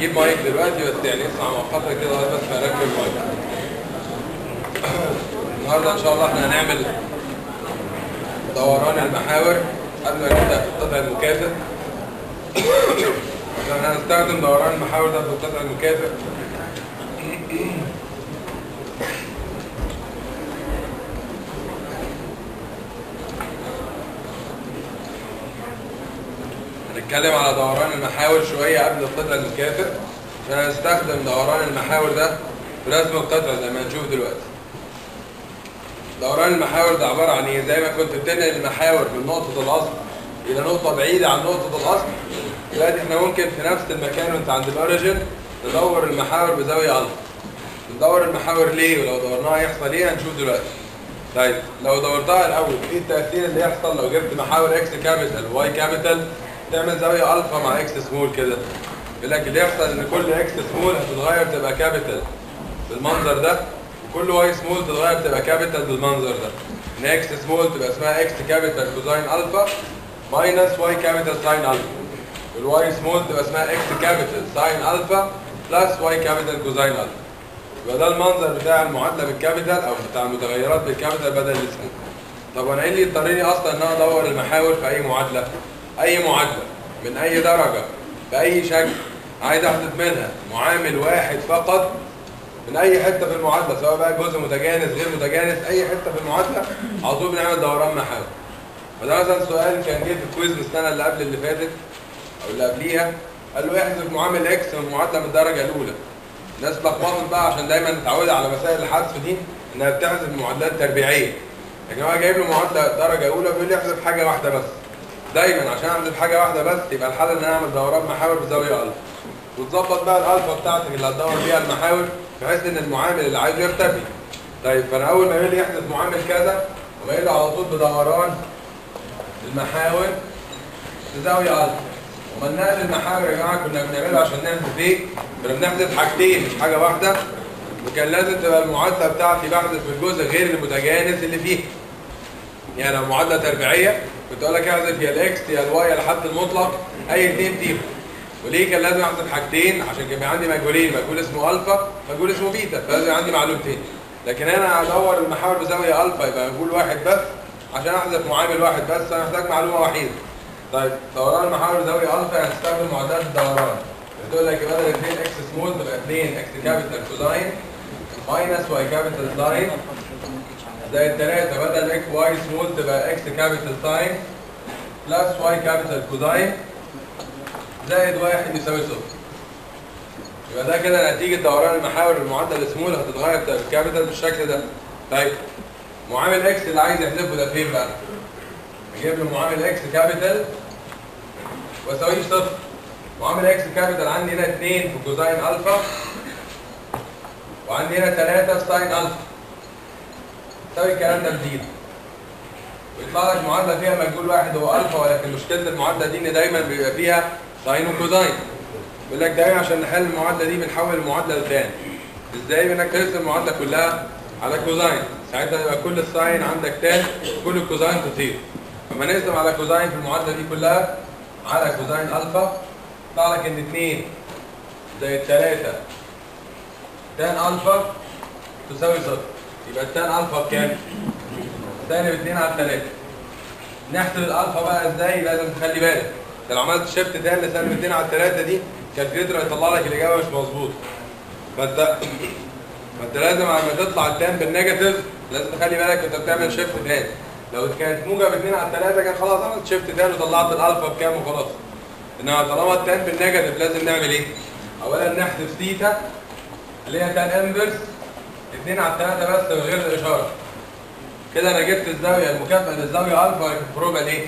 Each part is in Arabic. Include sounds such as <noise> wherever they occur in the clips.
هنجيب مايك دلوقتي بس يعني اسمع مؤقتا كده بس ما اركب المايك النهارده إن شاء الله إحنا هنعمل دوران المحاور قبل ما نبدا في القطع المكافئ عشان هنستخدم دوران المحاور ده في القطع المكافئ هنتكلم على دوران المحاور شوية قبل القطع المكافئ هنستخدم دوران المحاور ده في رسم القطع زي ما هنشوف دلوقتي. دوران المحاور ده عبارة عن إيه؟ زي ما كنت بتنقل المحاور من نقطة الأصل إلى نقطة بعيدة عن نقطة الأصل دلوقتي إحنا ممكن في نفس المكان وأنت عند ال origin ندور المحاور بزاوية ألفا ندور المحاور ليه؟ ولو دورناها يحصل إيه؟ هنشوف دلوقتي. طيب لو دورتها الأول إيه التأثير اللي يحصل لو جبت محاور x capital y capital تعمل زاوية ألفا مع إكس سمول كده. يقول لك اللي يحصل إن كل x small هتتغير تبقى capital بالمنظر ده وكل y small تتغير تبقى capital بالمنظر ده. إن x small تبقى اسمها x capital cosine الفا minus y capital sine الفا وال y small تبقى اسمها x capital sine الفا plus y capital cosine الفا يبقى ده المنظر بتاع المعادلة بال capital أو بتاع المتغيرات بال capital بدل ال small طب وأنا إيه اللي يضطرني أصلا إن أنا أدور المحاور في أي معادلة؟ أي معادله من أي درجة بأي شكل. عايز احذف منها. معامل واحد فقط. من أي حتة في المعادلة سواء بقى جزء متجانس غير متجانس أي حتة في المعادلة على طول بنعمل دوران محاور. فده مثلا سؤال كان جه في ال quiz السنة اللي قبل اللي فاتت أو اللي قبليها. قال له احذف معامل x من المعادلة من الدرجة الأولى. الناس اتلخبطت بقى عشان دايما متعوده على مسائل الحذف دي إنها بتحذف معادلات تربيعية. لكن هو جايب له معادلة درجة أولى بيقول لي احذف حاجة واحدة بس. دايما عشان أعمل حاجة واحدة بس يبقى الحل إن أنا أعمل دوران محاور بزاويه الفا وتظبط بقى الألفا بتاعتك اللي هتدور بيها المحاور بحيث إن المعامل اللي عايزه يرتفع طيب فأنا أول ما يقول لي احذف معامل كذا وقايل له على طول بدوران المحاور بزاويه الفا وما نقل المحاور يا جماعة كنا بنعمله عشان نحذف إيه؟ كنا بنحذف حاجتين مش حاجة واحدة. وكان لازم تبقى المعادلة بتاعتي بحذف الجزء غير المتجانس اللي فيه يعني لو معادلة تربيعية كنت أقول لك احذف يا ال x يا ال y يا الحد المطلق أي اثنين فيهم. وليه كان لازم احذف حاجتين؟ عشان كان عندي مجهولين مجهول اسمه ألفا مجهول اسمه بيتا فلازم عندي معلومتين لكن أنا ادور المحاور بزاوية ألفا يبقى مجهول واحد بس عشان احذف معامل واحد بس أنا محتاج معلومة وحيدة. طيب دوران المحاور بزاوية ألفا هنستخدم معادلات الدوران بتقول لك بدل 2 x small تبقى 2 x capital cosine minus y capital sine زائد 3 بدل x y small تبقى x capital sine plus y capital cosine زائد واحد يساوي صفر. يبقى ده كده نتيجة دوران المحاور المعدل السمول هتتغير تبقى الكابيتال بالشكل ده. طيب معامل x اللي عايز يحذفه ده فين بقى؟ أجيب له معامل x capital وأساويه صفر. معامل x capital عندي هنا 2 في cosine الفا وعندي هنا 3 في sine الفا تساوي الكلام ده ب zero ويطلع لك معادلة فيها مجهول واحد هو ألفا ولكن مشكلة المعادلة دي إن دايما بيبقى فيها sine و cosine بيقول لك دايما عشان نحل المعادلة دي بنحول المعادلة ل tan. إزاي بانك تقسم المعادلة كلها على cosine ساعتها يبقى كل ال sine عندك tan كل ال cosine تطير. لما نقسم على cosine في المعادلة دي كلها على cosine ألفا يطلع لك إن 2 زائد 3 tan ألفا تساوي صفر. يبقى ال tan الفا بكام؟ سالب 2 على 3 نحسب الالفا بقى إزاي؟ لازم تخلي بالك. انت لو عملت shift tan لسالب 2 على 3 دي calculator هيطلع لك الإجابة مش مظبوطة. فأنت <coughs> فأنت لازم لما تطلع ال tan بال negative لازم تخلي بالك أنت بتعمل shift tan. لو كانت موجب 2 على 3 كان خلاص عملت shift tan وطلعت الالفا بكام وخلاص. إنما طالما ال tan بال negative لازم نعمل إيه؟ اولا نحذف ثيتا اللي هي tan inverse 2 على 3 بس من غير الإشارة. كده أنا جبت الزاوية المكافئه للزاوية ألفا في ربع الايه؟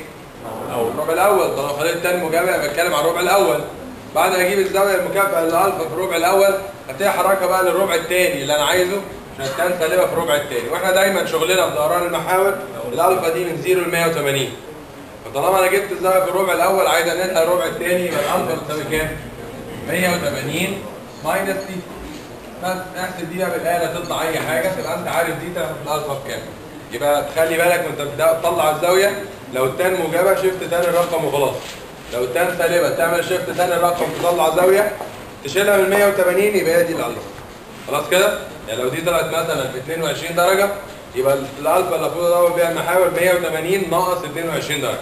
الربع الأول. طالما خليت ال tan موجبة بتكلم على الربع الأول. بعد ما أجيب الزاوية المكافئه للألفا في الربع الأول هتلاقي حركه بقى للربع الثاني اللي أنا عايزه عشان ال tan سالبه في الربع الثاني وإحنا دايما شغلنا في دوران المحاور الألفا دي من 0 ل 180 فطالما أنا جبت الزاوية في الربع الأول عايز أنقلها الربع الثاني يبقى الألفا بتساوي كام؟ 180 minus ثيتا. بس نحسب دي بالاله تطلع أي حاجة؟ تبقى أنت عارف دي تاخد الالفا بكام يبقى تخلي بالك وأنت بتطلع الزاوية لو ال tan موجبه shift tan الرقم وخلاص. لو ال tan سالبه تعمل shift tan الرقم تطلع زاويه تشيلها من 180 يبقى هي دي الألفا. خلاص كده؟ يعني لو دي طلعت مثلا ب 22 درجة يبقى الألفا اللي المفروض أدور بيها المحاور 180 ناقص 22 درجة.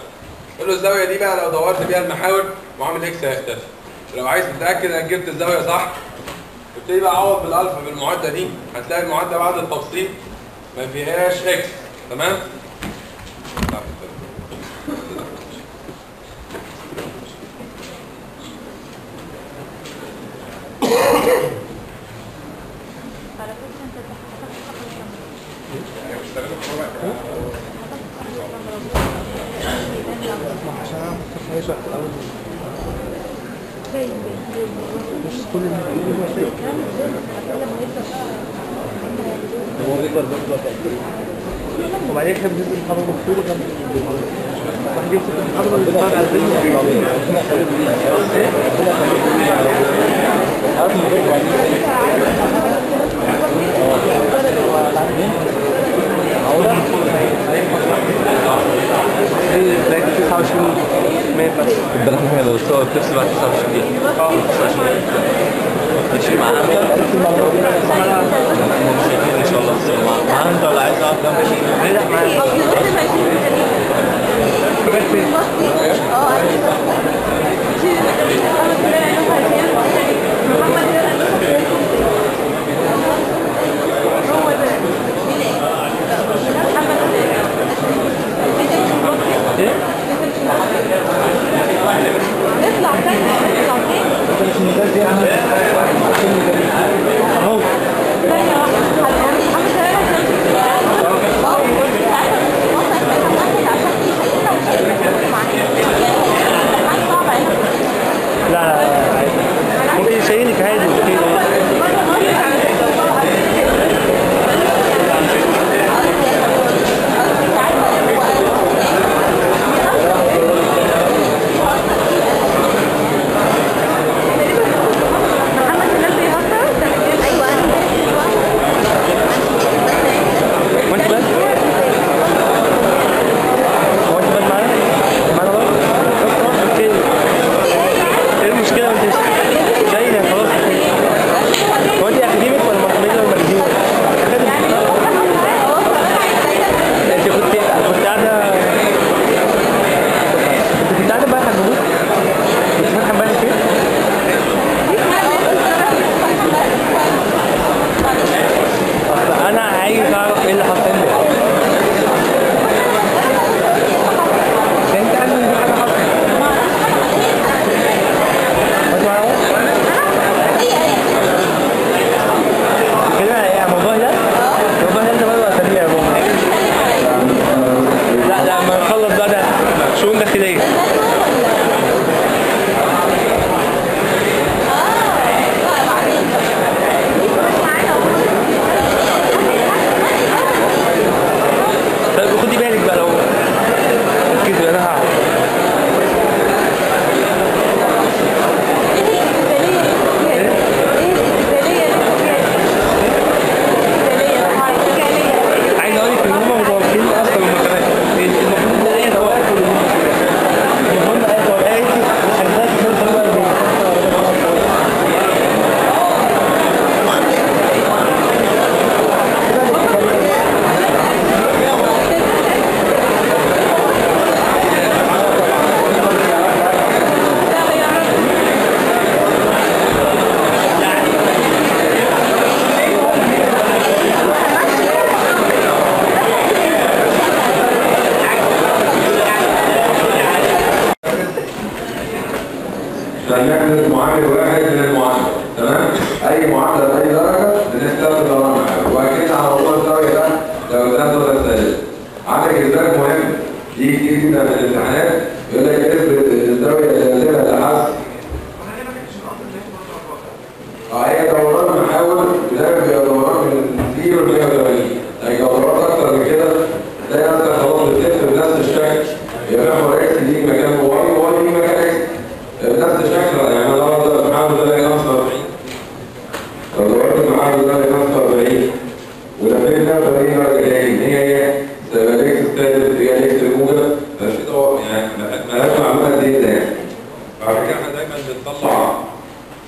قول له الزاوية دي بقى لو دورت بيها المحاور معامل x هيختفي لو عايز تتأكد إنك جبت الزاوية صح ابتدي بقى عوض بالالفا بالمعادله دي. هتلاقي المعادله بعد التفصيل ما فيهاش إكس. تمام؟ <laughs> على فكرة انت هتاخد عشان أنا ممكن في الأول الفيلم تلاقي 29 مية بس بالك إحنا لو بتفصل بعد 29 دقيقة آه 29 دقيقة ماشي معانا انت؟ مش شايفين ان شاء الله بس معانا معانا انت ولا عايز اقعد جنبك؟ لا معايا إيه؟ اطلع تاني اطلع تاني اهو ثانية واحدة هتعمل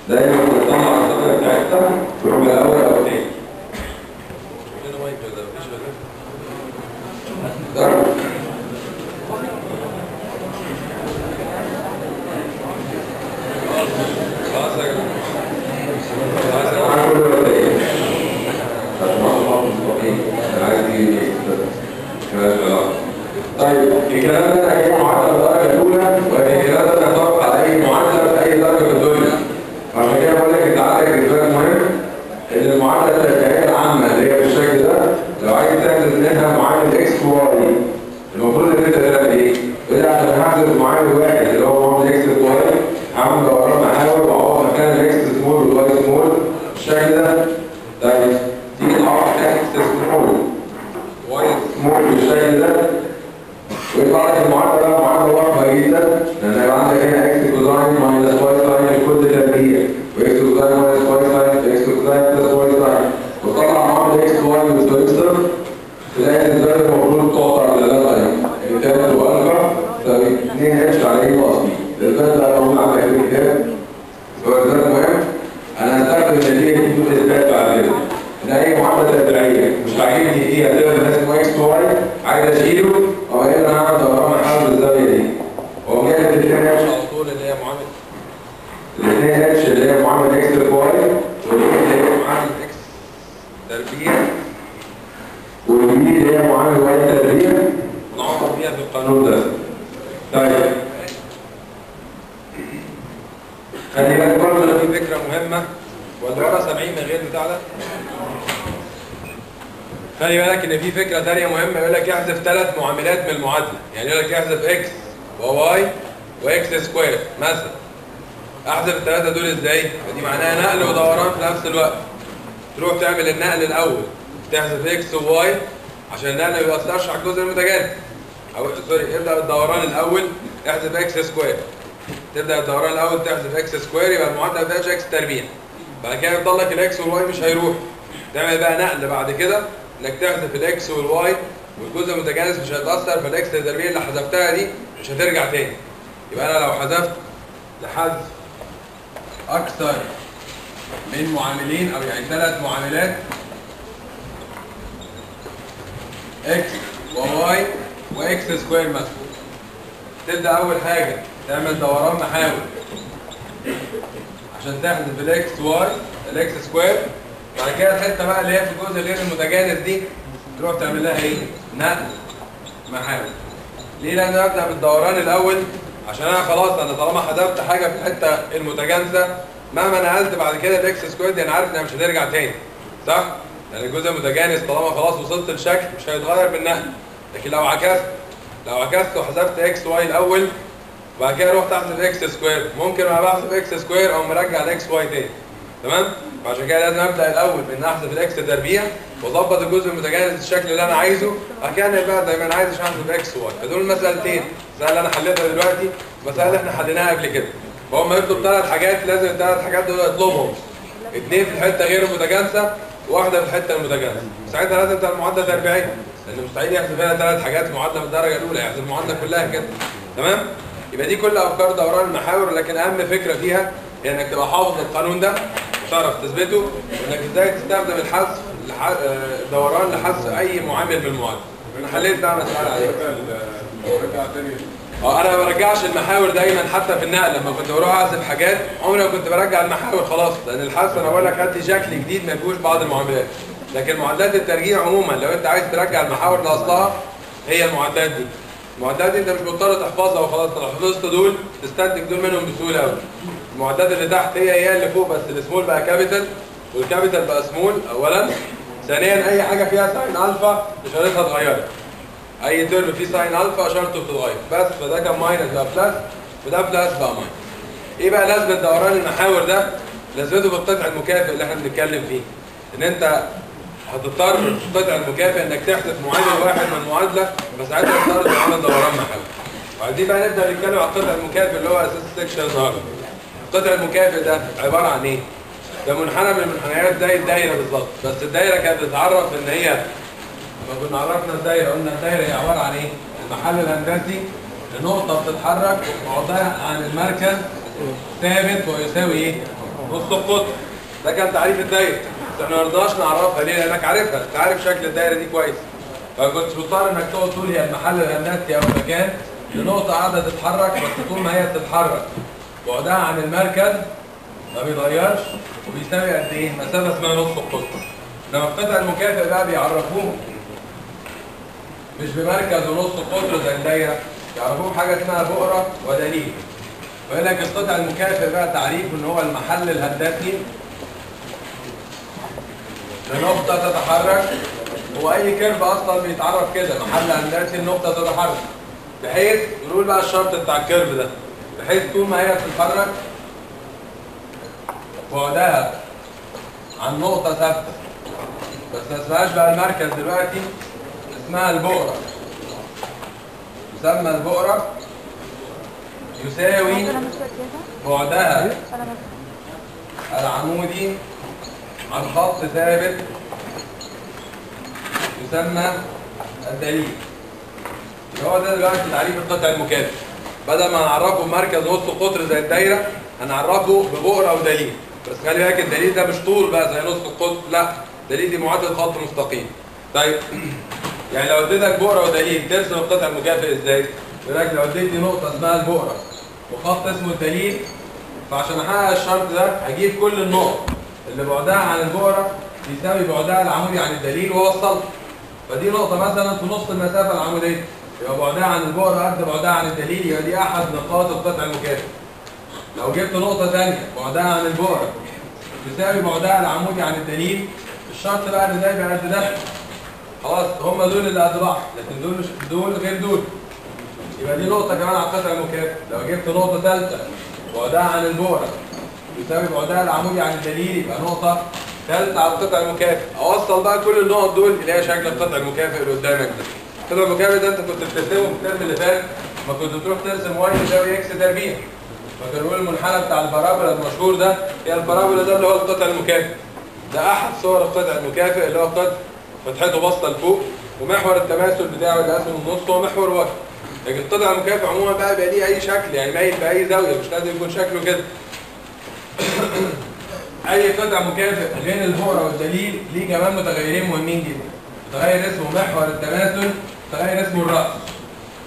దయచేసి الأول تحذف x و y عشان النقل ما يأثرش على الجزء المتجانس أو sorry ابدأ بالدوران الأول احذف x square. تبدأ الدوران الأول تحذف x square يبقى المعادلة ما فيهاش x تربيع. بعد كده يفضل لك ال x وال y مش هيروح. تعمل بقى نقل بعد كده إنك تحذف ال x وال y والجزء المتجانس مش هيتأثر فال x التربيع اللي حذفتها دي مش هترجع تاني. يبقى أنا لو حذفت لحذف أكثر من معاملين أو يعني ثلاث معاملات x و y و x square مثلا تبدأ أول حاجة تعمل دوران محاور عشان تحذف ال x y ال x square بعد كده الحتة بقى اللي هي في الجزء غير المتجانس دي تروح تعمل لها إيه؟ نقل محاور ليه؟ لأن أنا أبدأ بالدوران الأول عشان أنا خلاص أنا طالما حذفت حاجة في الحتة المتجانسة مهما نقلت بعد كده ال x square دي أنا عارف إنها مش هترجع تاني صح؟ لأن الجزء المتجانس طالما خلاص وصلت لشكل مش هيتغير بالنقل لكن لو عكست لو عكست وحذفت x y الأول وبعد كده رحت احذف x square ممكن وأنا بحذف x square أروح مرجع ال x y تاني. تمام؟ فعشان كده لازم أبدأ الأول بان احذف ال x تربيع وأظبط الجزء المتجانس الشكل اللي أنا عايزه. بعد كده أنا بقى زي ما أنا عايز احذف x y فدول مسألتين. المسألة اللي أنا حليتها دلوقتي المسألة اللي إحنا حليناها قبل كده. فهم يطلب ثلاث حاجات لازم الثلاث حاجات دول يطلبهم. اثنين في الحتة غير المتجانسة. وواحده في الحته المتجانسه ساعتها لازم تعمل معادله تربيعيه لأن مستحيل يحذف هنا ثلاث حاجات معادلة من الدرجة الأولى يحذف المعادلة كلها كده. تمام؟ يبقى دي كل أفكار دوران المحاور لكن أهم فكرة فيها هي إنك تبقى حافظ القانون ده وتعرف تثبته وإنك إزاي تستخدم الحذف لح- دوران لحذف أي معامل من المعادلة. أنا حليت ده مساله عليه آه أنا ما برجعش المحاور دايما حتى في النقل. لما كنت بروح احذف حاجات عمري ما كنت برجع المحاور خلاص. لأن الحذف أنا بقول لك هات لي شكل جديد ما فيهوش بعض المعاملات لكن معادلات الترجيع عموما لو أنت عايز ترجع المحاور لأصلها هي المعادلات دي. المعادلات دي أنت مش مضطر تحفظها وخلاص. لو حفظت دول تستنتج دول منهم بسهولة قوي المعادلات اللي تحت هي هي اللي فوق بس. ال small بقى capital وال capital بقى small اولا. ثانيا أي حاجة فيها sine alpha اشارتها اتغيرت. أي term فيه sine alpha اشارته بتتغير بس فده كان minus بقى plus وده plus بقى minus إيه بقى لازمه دوران المحاور ده؟ لازمته بالقطع المكافئ اللي إحنا بنتكلم فيه. إن أنت هتضطر في القطع المكافئ إنك تحذف معامل واحد من المعادلة فساعتها تضطر تعمل دوران محاور وبعدين بقى نبدأ نتكلم على القطع المكافئ اللي هو أساس ال section النهارده القطع المكافئ ده عبارة عن إيه؟ ده منحنى من المنحنيات زي الدايرة بالظبط. بس الدايرة كانت بتتعرف إن هي لما كنا عرفنا الدايرة قلنا الدايرة هي عبارة عن إيه؟ المحل الهندسي. نقطه بتتحرك وبعدها عن المركز ثابت ويساوي إيه؟ نص القطر. ده كان تعريف الدايرة. بس إحنا ما رضناش نعرفها ليه؟ لأنك عارفها. أنت عارف شكل الدايرة دي كويس. فكنت مضطر إنك تقعد تقول هي المحل الهندسي أو المكان. لنقطة قاعدة تتحرك بس طول ما هي بتتحرك. بعدها عن المركز ما بيتغيرش وبيساوي قد إيه؟ مسافة اسمها نص القطر. لما القطع المكافئ بقى بيعرفوه. مش بمركز ونص قطر زي الدايره يعرفوه بحاجه اسمها بؤرة ودليل ويقول لك القطع المكافئ بقى تعريف إن هو المحل الهندسي. لنقطة تتحرك. هو أي curve أصلا بيتعرف كده محل هندسي النقطة تتحرك. بحيث نقول بقى الشرط بتاع ال curve ده. بحيث طول ما هي بتتحرك بعدها عن نقطة ثابتة. بس ما اسمهاش بقى المركز دلوقتي. اسمها البؤرة. يسمى البؤرة يساوي بعدها العمودي عن خط ثابت يسمى الدليل. اللي هو ده دلوقتي تعريف القطع المكافئ بدل ما نعرفه بمركز نص قطر زي الدايرة هنعرفه ببؤرة ودليل. بس خلي بالك الدليل ده مش طول بقى زي نص القطر. لا الدليل دي معادله خط مستقيم. طيب. يعني لو اديتك بؤرة ودليل ترسم القطع المكافئ إزاي؟ يقول لك لو اديتني نقطة اسمها البؤرة وخط اسمه الدليل فعشان احقق الشرط ده هجيب كل النقط اللي بعدها عن البؤرة بيساوي بعدها العمودي عن الدليل واوصلها فدي نقطة مثلا في نص المسافة العمودية. يبقى بعدها عن البؤرة قد بعدها عن الدليل يبقى دي أحد نقاط القطع المكافئ لو جبت نقطة ثانية بعدها عن البؤرة بيساوي بعدها العمودي عن الدليل الشرط بقى ان ده يبقى قد ده خلاص هم دول اللي قد لكن دول مش دول غير دول. يبقى دي نقطة كمان على القطع المكافئ. لو جبت نقطة ثالثة بعدها عن البؤرة يساوي بعدها العمودي عن الدليل يبقى نقطة ثالثة على القطع المكافئ. أوصل بقى كل النقط دول اللي هي شكل القطع المكافئ اللي قدامك ده. القطع المكافئ ده أنت كنت بترسمه في ال term اللي فات ما كنت بتروح ترسم y يساوي x تربيع فكانوا بيقولوا المنحنى بتاع ال parabola المشهور ده هي ال parabola ده اللي هو القطع المكافئ. ده أحد صور القطع المكافئ اللي هو قطع فتحته باصة لفوق ومحور التماثل بتاعه اللي قاسم النص هو محور وجه لكن القطع المكافئ عموما بقى بيبقى ليه اي شكل يعني مايل بأي زاوية مش لازم يكون شكله كده. <coughs> أي قطع مكافئ غير البؤره والدليل ليه كمان متغيرين مهمين جدا. متغير اسمه محور التماثل متغير اسمه الرأس.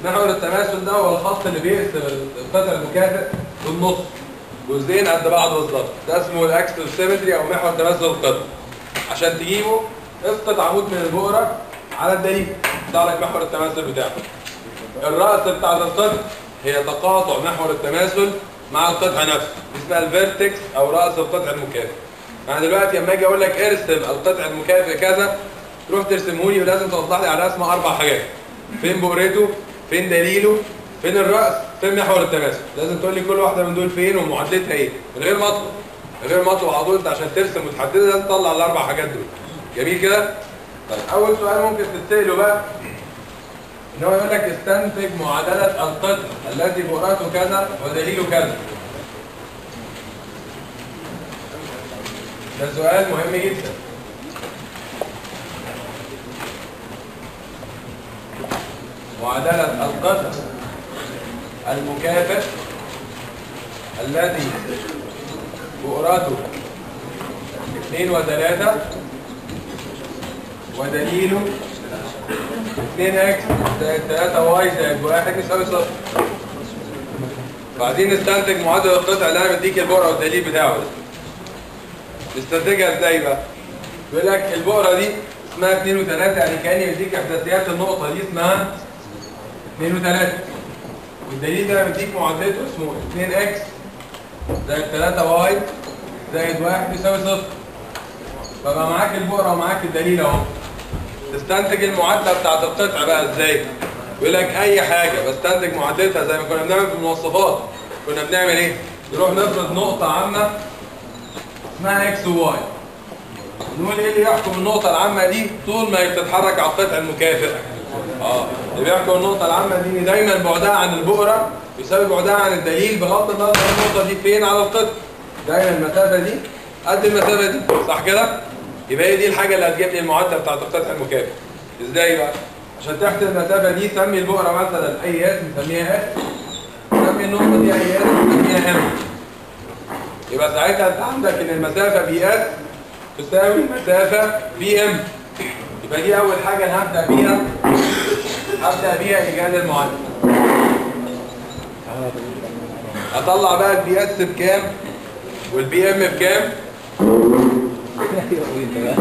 محور التماثل ده هو الخط اللي بيقسم القطع المكافئ بالنص. جزئين قد بعض بالظبط. ده اسمه ال axial symmetry أو محور تماثل القطع. عشان تجيبه اسقط عمود من البؤرة على الدليل. يطلع لك محور التماثل بتاعه. الرأس بتاعت القطع هي تقاطع محور التماثل مع القطع نفسه. اسمها ال vertex أو رأس القطع المكافئ. يعني دلوقتي لما أجي أقول لك ارسم القطع المكافئ كذا تروح ترسمه لي ولازم توضح لي على الرسمه أربع حاجات. فين بؤرته؟ فين دليله؟ فين الرأس؟ فين محور التماثل؟ لازم تقول لي كل واحدة من دول فين ومعادلتها إيه؟ من غير مطلب من غير مطلب على طول عشان ترسم وتحددها لازم تطلع الأربع حاجات دول. جميل كده؟ طيب أول سؤال ممكن تتساله بقى. إن هو يقول لك استنتج معادلة القطع التي بؤرته كذا ودليله كذا. ده سؤال مهم جدا. معادلة القطع المكافئ الذي بؤرته اثنين وثلاثة ودليله 2 x زائد 3 y زائد 1 يساوي صفر بعدين نستنتج معادلة القطع اللي أنا بديك البؤره والدليل بتاعه. ده نستنتجها إزاي بقى؟ بيقول لك البؤره دي اسمها 2 و3 يعني كأني بديك احداثيات النقطة دي اسمها 2 و3 والدليل ده بديك معادلته اسمه 2 x زائد 3 y زائد 1 يساوي صفر فبقى معاك البؤره ومعاك الدليل أهو. تستنتج المعادلة بتاعت القطع بقى إزاي؟ يقول لك أي حاجة بستنتج معادلتها زي ما كنا بنعمل في المواصفات. كنا بنعمل إيه؟ نروح نفرض نقطة عامة اسمها x و y. نقول إيه اللي يحكم النقطة العامة دي؟ طول ما هي بتتحرك على القطع المكافئ آه. اللي بيحكم النقطة العامة دي دايما بعدها عن البؤرة يساوي بعدها عن الدليل بغض النظر النقطة دي فين على القطع. دايما المسافه دي قد المسافه دي. صح كده؟ يبقى هي دي الحاجة اللي هتجيب لي المعادله بتاعت القطع المكافئ إزاي بقى؟ عشان تحسب المسافه دي سمي البؤره مثلا أي s نسميها s سمي النقطة دي أي s نسميها m يبقى ساعتها أنت عندك إن المسافة p s تساوي مسافة p m. يبقى دي أول حاجة أنا هبدأ بيها هبدأ بيها إيجاد المعادلة هطلع بقى ال p s بكام؟ وال p m بكام؟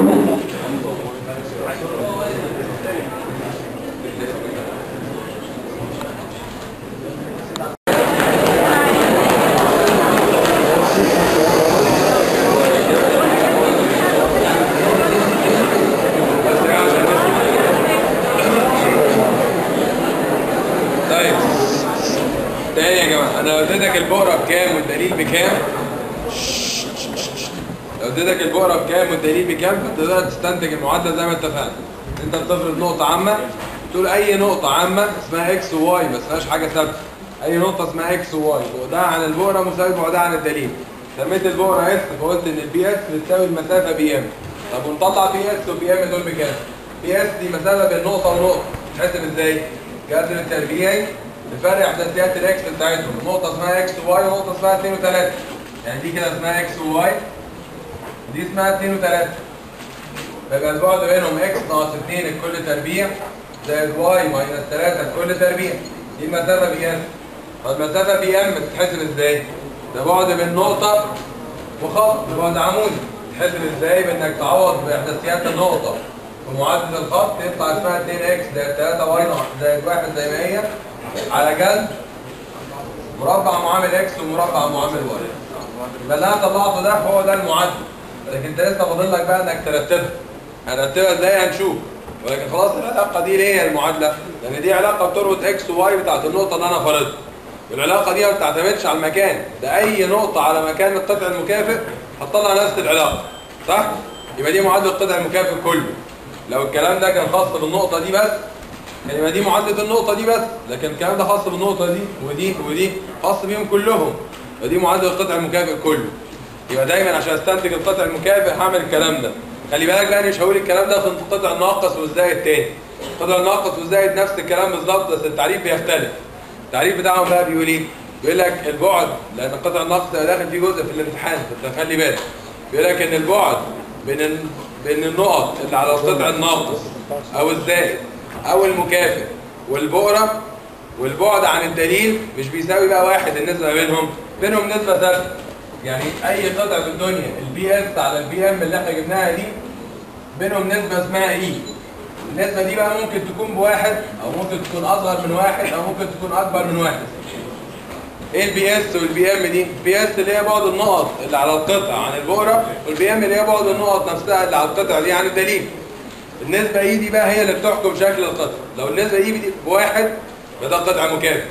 والدليل بكام تقدر تستنتج المعادلة زي ما اتفقنا انت بتفرض نقطة عامة تقول أي نقطة عامة اسمها x و y ما اسمهاش حاجة ثابتة. أي نقطة اسمها x و y بعدها عن البؤره مساوي بعدها عن الدليل. سميت البؤره s فقلت إن ال p s بتساوي المسافة p m طب ونطلع p s و p m دول بكام؟ p s دي مسافة بين نقطة ونقطة. تحسب إزاي جذر التربيعي الفرق احداثيات ال x بتاعتهم. نقطة اسمها x و y ونقطة اسمها 2 و3 يعني دي كده اسمها X و Y دي اسمها 2 و3 فيبقى البعد بينهم X ناقص 2 الكل تربيع. زائد Y minus 3 الكل تربيع. دي المسافه PM فالمسافه PM بتتحسب إزاي؟ ده بعد بين نقطة وخط بعد عمودي. تحسب إزاي؟ بانك تعوض باحداثيات النقطة. ومعادله الخط يطلع اسمها 2 X زائد 3 Y ناقص زائد 1 زي ما هي. على جذر مربع معامل X ومربع معامل Y يبقى اللي أنا طلعته ده هو ده المعادله لكن انت لسه فاضل لك بقى إنك ترتبها. هنرتبها إزاي هنشوف. ولكن خلاص العلاقة دي ليه هي المعادلة؟ لأن دي علاقة بتربط X و Y بتاعت النقطة اللي أنا فارضها والعلاقه دي ما بتعتمدش على المكان. ده أي نقطة على مكان القطع المكافئ هتطلع نفس العلاقة. صح؟ يبقى دي معادلة القطع المكافئ كله. لو الكلام ده كان خاص بالنقطة دي بس يعني يبقى دي معادلة النقطة دي بس. لكن الكلام ده خاص بالنقطة دي ودي ودي خاص بيهم كلهم. ودي معادلة القطع المكافئ كله. يبقى دايما عشان أستنتج القطع المكافئ هعمل الكلام ده. خلي بالك بقى أنا مش هقول الكلام ده في القطع الناقص والزائد تاني القطع الناقص والزائد نفس الكلام بالظبط بس التعريف بيختلف. التعريف بتاعهم بقى بيقول إيه؟ بيقول لك البعد لأن القطع الناقص داخل فيه جزء في الامتحان فانت خلي بالك. بيقول لك إن البعد بين ال... بين النقط اللي على القطع الناقص أو الزائد أو المكافئ والبؤرة والبعد عن الدليل مش بيساوي بقى واحد النسبة بينهم. بينهم نسبة ثابته يعني أي قطع في الدنيا ال PS على ال PM اللي إحنا جبناها دي بينهم نسبة اسمها E النسبة دي بقى ممكن تكون بواحد أو ممكن تكون أصغر من واحد أو ممكن تكون أكبر من واحد. إيه ال PS وال PM دي؟ ال PS اللي هي بعد النقط اللي على القطع عن البؤرة وال PM اللي هي بعد النقط نفسها اللي على القطع دي عن الدليل النسبة E دي بقى هي اللي بتحكم شكل القطع. لو النسبة E دي بواحد يبقى ده قطع مكافئ.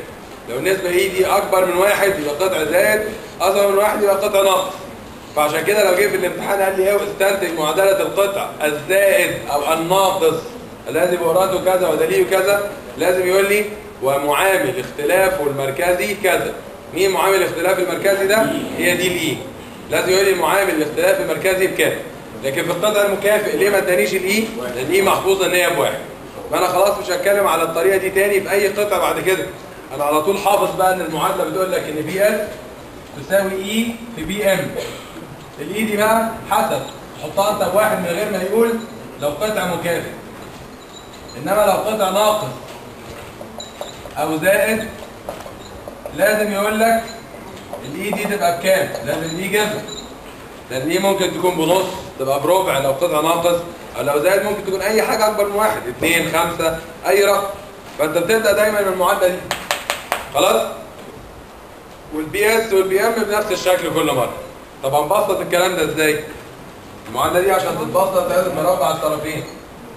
لو النسبة E دي أكبر من واحد يبقى قطع زائد أصغر من واحد يبقى قطع ناقص فعشان كده لو جه في الامتحان قال لي إيه استنتج معادلة القطع. الزائد أو الناقص. الذي بوراته كذا ودليله كذا لازم يقول لي ومعامل اختلافه المركزي كذا. مين معامل الاختلاف المركزي ده؟ هي دي ال E لازم يقول لي معامل الاختلاف المركزي بكام لكن في القطع المكافئ ليه ما ادانيش ال E لأن ال E محفوظه إن هي بواحد. فأنا خلاص مش هتكلم على الطريقة دي تاني في أي قطع بعد كده. أنا على طول حافظ بقى إن المعادلة بتقول لك إن PS تساوي E في PM ال E دي بقى حسب. حطها أنت بواحد من غير ما يقول لو قطع مكافئ. إنما لو قطع ناقص أو زائد لازم يقول لك ال E دي تبقى بكام؟ لازم ال E جذر لأن دي ممكن تكون بنص تبقى بربع لو قطع ناقص أو لو زائد ممكن تكون أي حاجة أكبر من واحد. اثنين خمسة أي رقم. فأنت بتبدأ دايما من المعادله دي. خلاص؟ وال PS وال PM بنفس الشكل كل مرة. طب هنبسط الكلام ده إزاي؟ المعادلة دي عشان تتبسط لازم نربع الطرفين.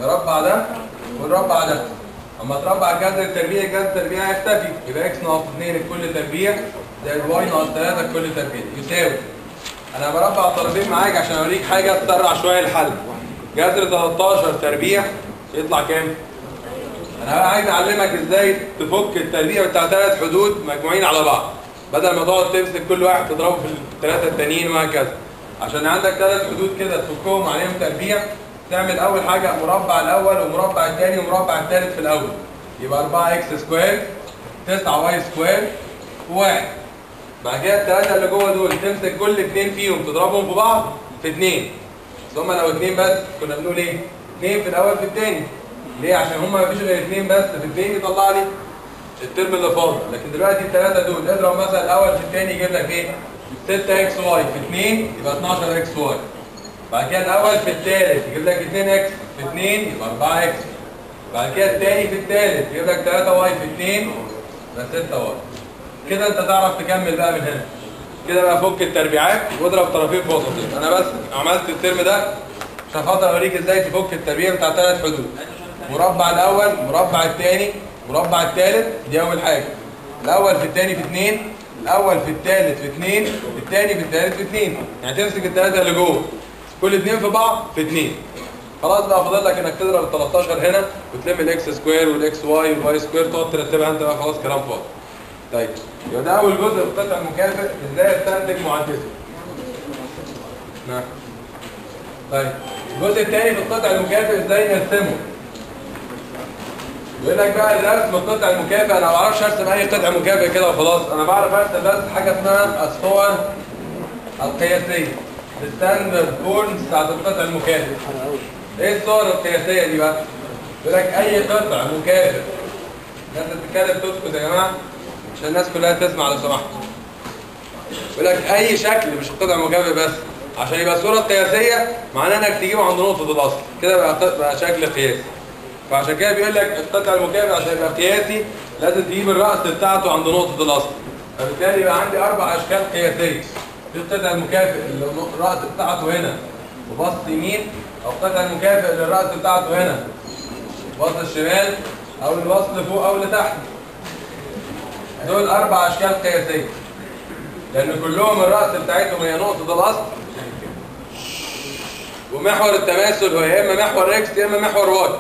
نربع ده ونربع ده. أما تربع الجذر التربيعي الجذر التربيعي هيختفي يبقى X ناقص 2 الكل تربيع زائد Y ناقص 3 الكل تربيع. يساوي. أنا بربع الطرفين معاك عشان أوريك حاجة تسرع شوية الحل. جذر 13 تربيع يطلع كام؟ أنا عايز أعلمك إزاي تفك التربيع بتاع ثلاث حدود مجموعين على بعض بدل ما تقعد تمسك كل واحد تضربه في الثلاثه التانيين وهكذا. عشان عندك ثلاث حدود كده تفكهم عليهم تربيع تعمل أول حاجة مربع الأول ومربع الثاني ومربع الثالث في الأول. يبقى 4 X square 9 Y square وواحد بعد كده الثلاثه اللي جوه دول تمسك كل اثنين فيهم تضربهم في بعض في اثنين بس لو اتنين بس كنا بنقول إيه؟ اتنين في الأول في التاني. ليه؟ عشان هما مفيش غير اتنين بس. في التاني يطلع لي ال term اللي فاضل لكن دلوقتي الثلاثه دول اضرب مثلا الأول في الثاني يجيب لك إيه؟ 6 X Y. في 2 يبقى 12 X Y. بعد كده الأول في الثالث يجيب لك 2 X. في 2 يبقى 4 X. بعد كده الثاني في الثالث يجيب لك 3 Y. في 2 يبقى 6 Y. كده أنت تعرف تكمل بقى من هنا. كده بقى فك التربيعات واضرب طرفين فوق. طرفين أنا بس عملت ال term ده عشان خاطر أوريك إزاي تفك التربيع بتاع ثلاث حدود. مربع الأول مربع الثاني مربع الثالث دي أول حاجة. الأول في الثاني في 2 الأول في الثالث في 2 الثاني في الثالث في 2 يعني تمسك الثلاثة اللي جوه. كل اثنين في بعض في 2 خلاص بقى فاضل لك إنك تضرب ال 13 هنا وتلم ال X square وال X Y وال Y square تقعد ترتبها أنت بقى خلاص كلام فاضي. طيب يبقى ده أول جزء في القطع المكافئ إزاي استنتج معادلته نعم. طيب الجزء الثاني في القطع المكافئ إزاي نرسمه يقول لك بقى الرسم القطع المكافئ أنا ما بعرفش أرسم أي قطع مكافئ كده وخلاص. أنا بعرف أرسم بس حاجة اسمها الصور القياسية. ال standard forms بتاعت القطع المكافئ إيه الصور القياسية دي بقى؟ يقول لك أي قطع مكافئ الناس بتتكلم تسكت يا جماعة عشان الناس كلها تسمع لو سمحت يقول لك أي شكل مش قطع مكافئ بس. عشان يبقى صورة قياسية معناه إنك تجيبه عند نقطة الأصل. كده بقى بقى شكل قياسي. فعشان كده بيقول لك القطع المكافئ عشان يبقى قياسي لازم تجيب الرأس بتاعته عند نقطة الأصل. فبالتالي يبقى عندي أربع أشكال قياسية. في القطع المكافئ اللي الرأس بتاعته هنا وبسط يمين أو القطع المكافئ اللي الرأس بتاعته هنا. وبسط الشمال أو الوصل فوق أو لتحت دول أربع أشكال قياسية. لأن كلهم الرأس بتاعتهم هي نقطة الأصل. ومحور التماثل هو يا إما محور X يا إما محور Y.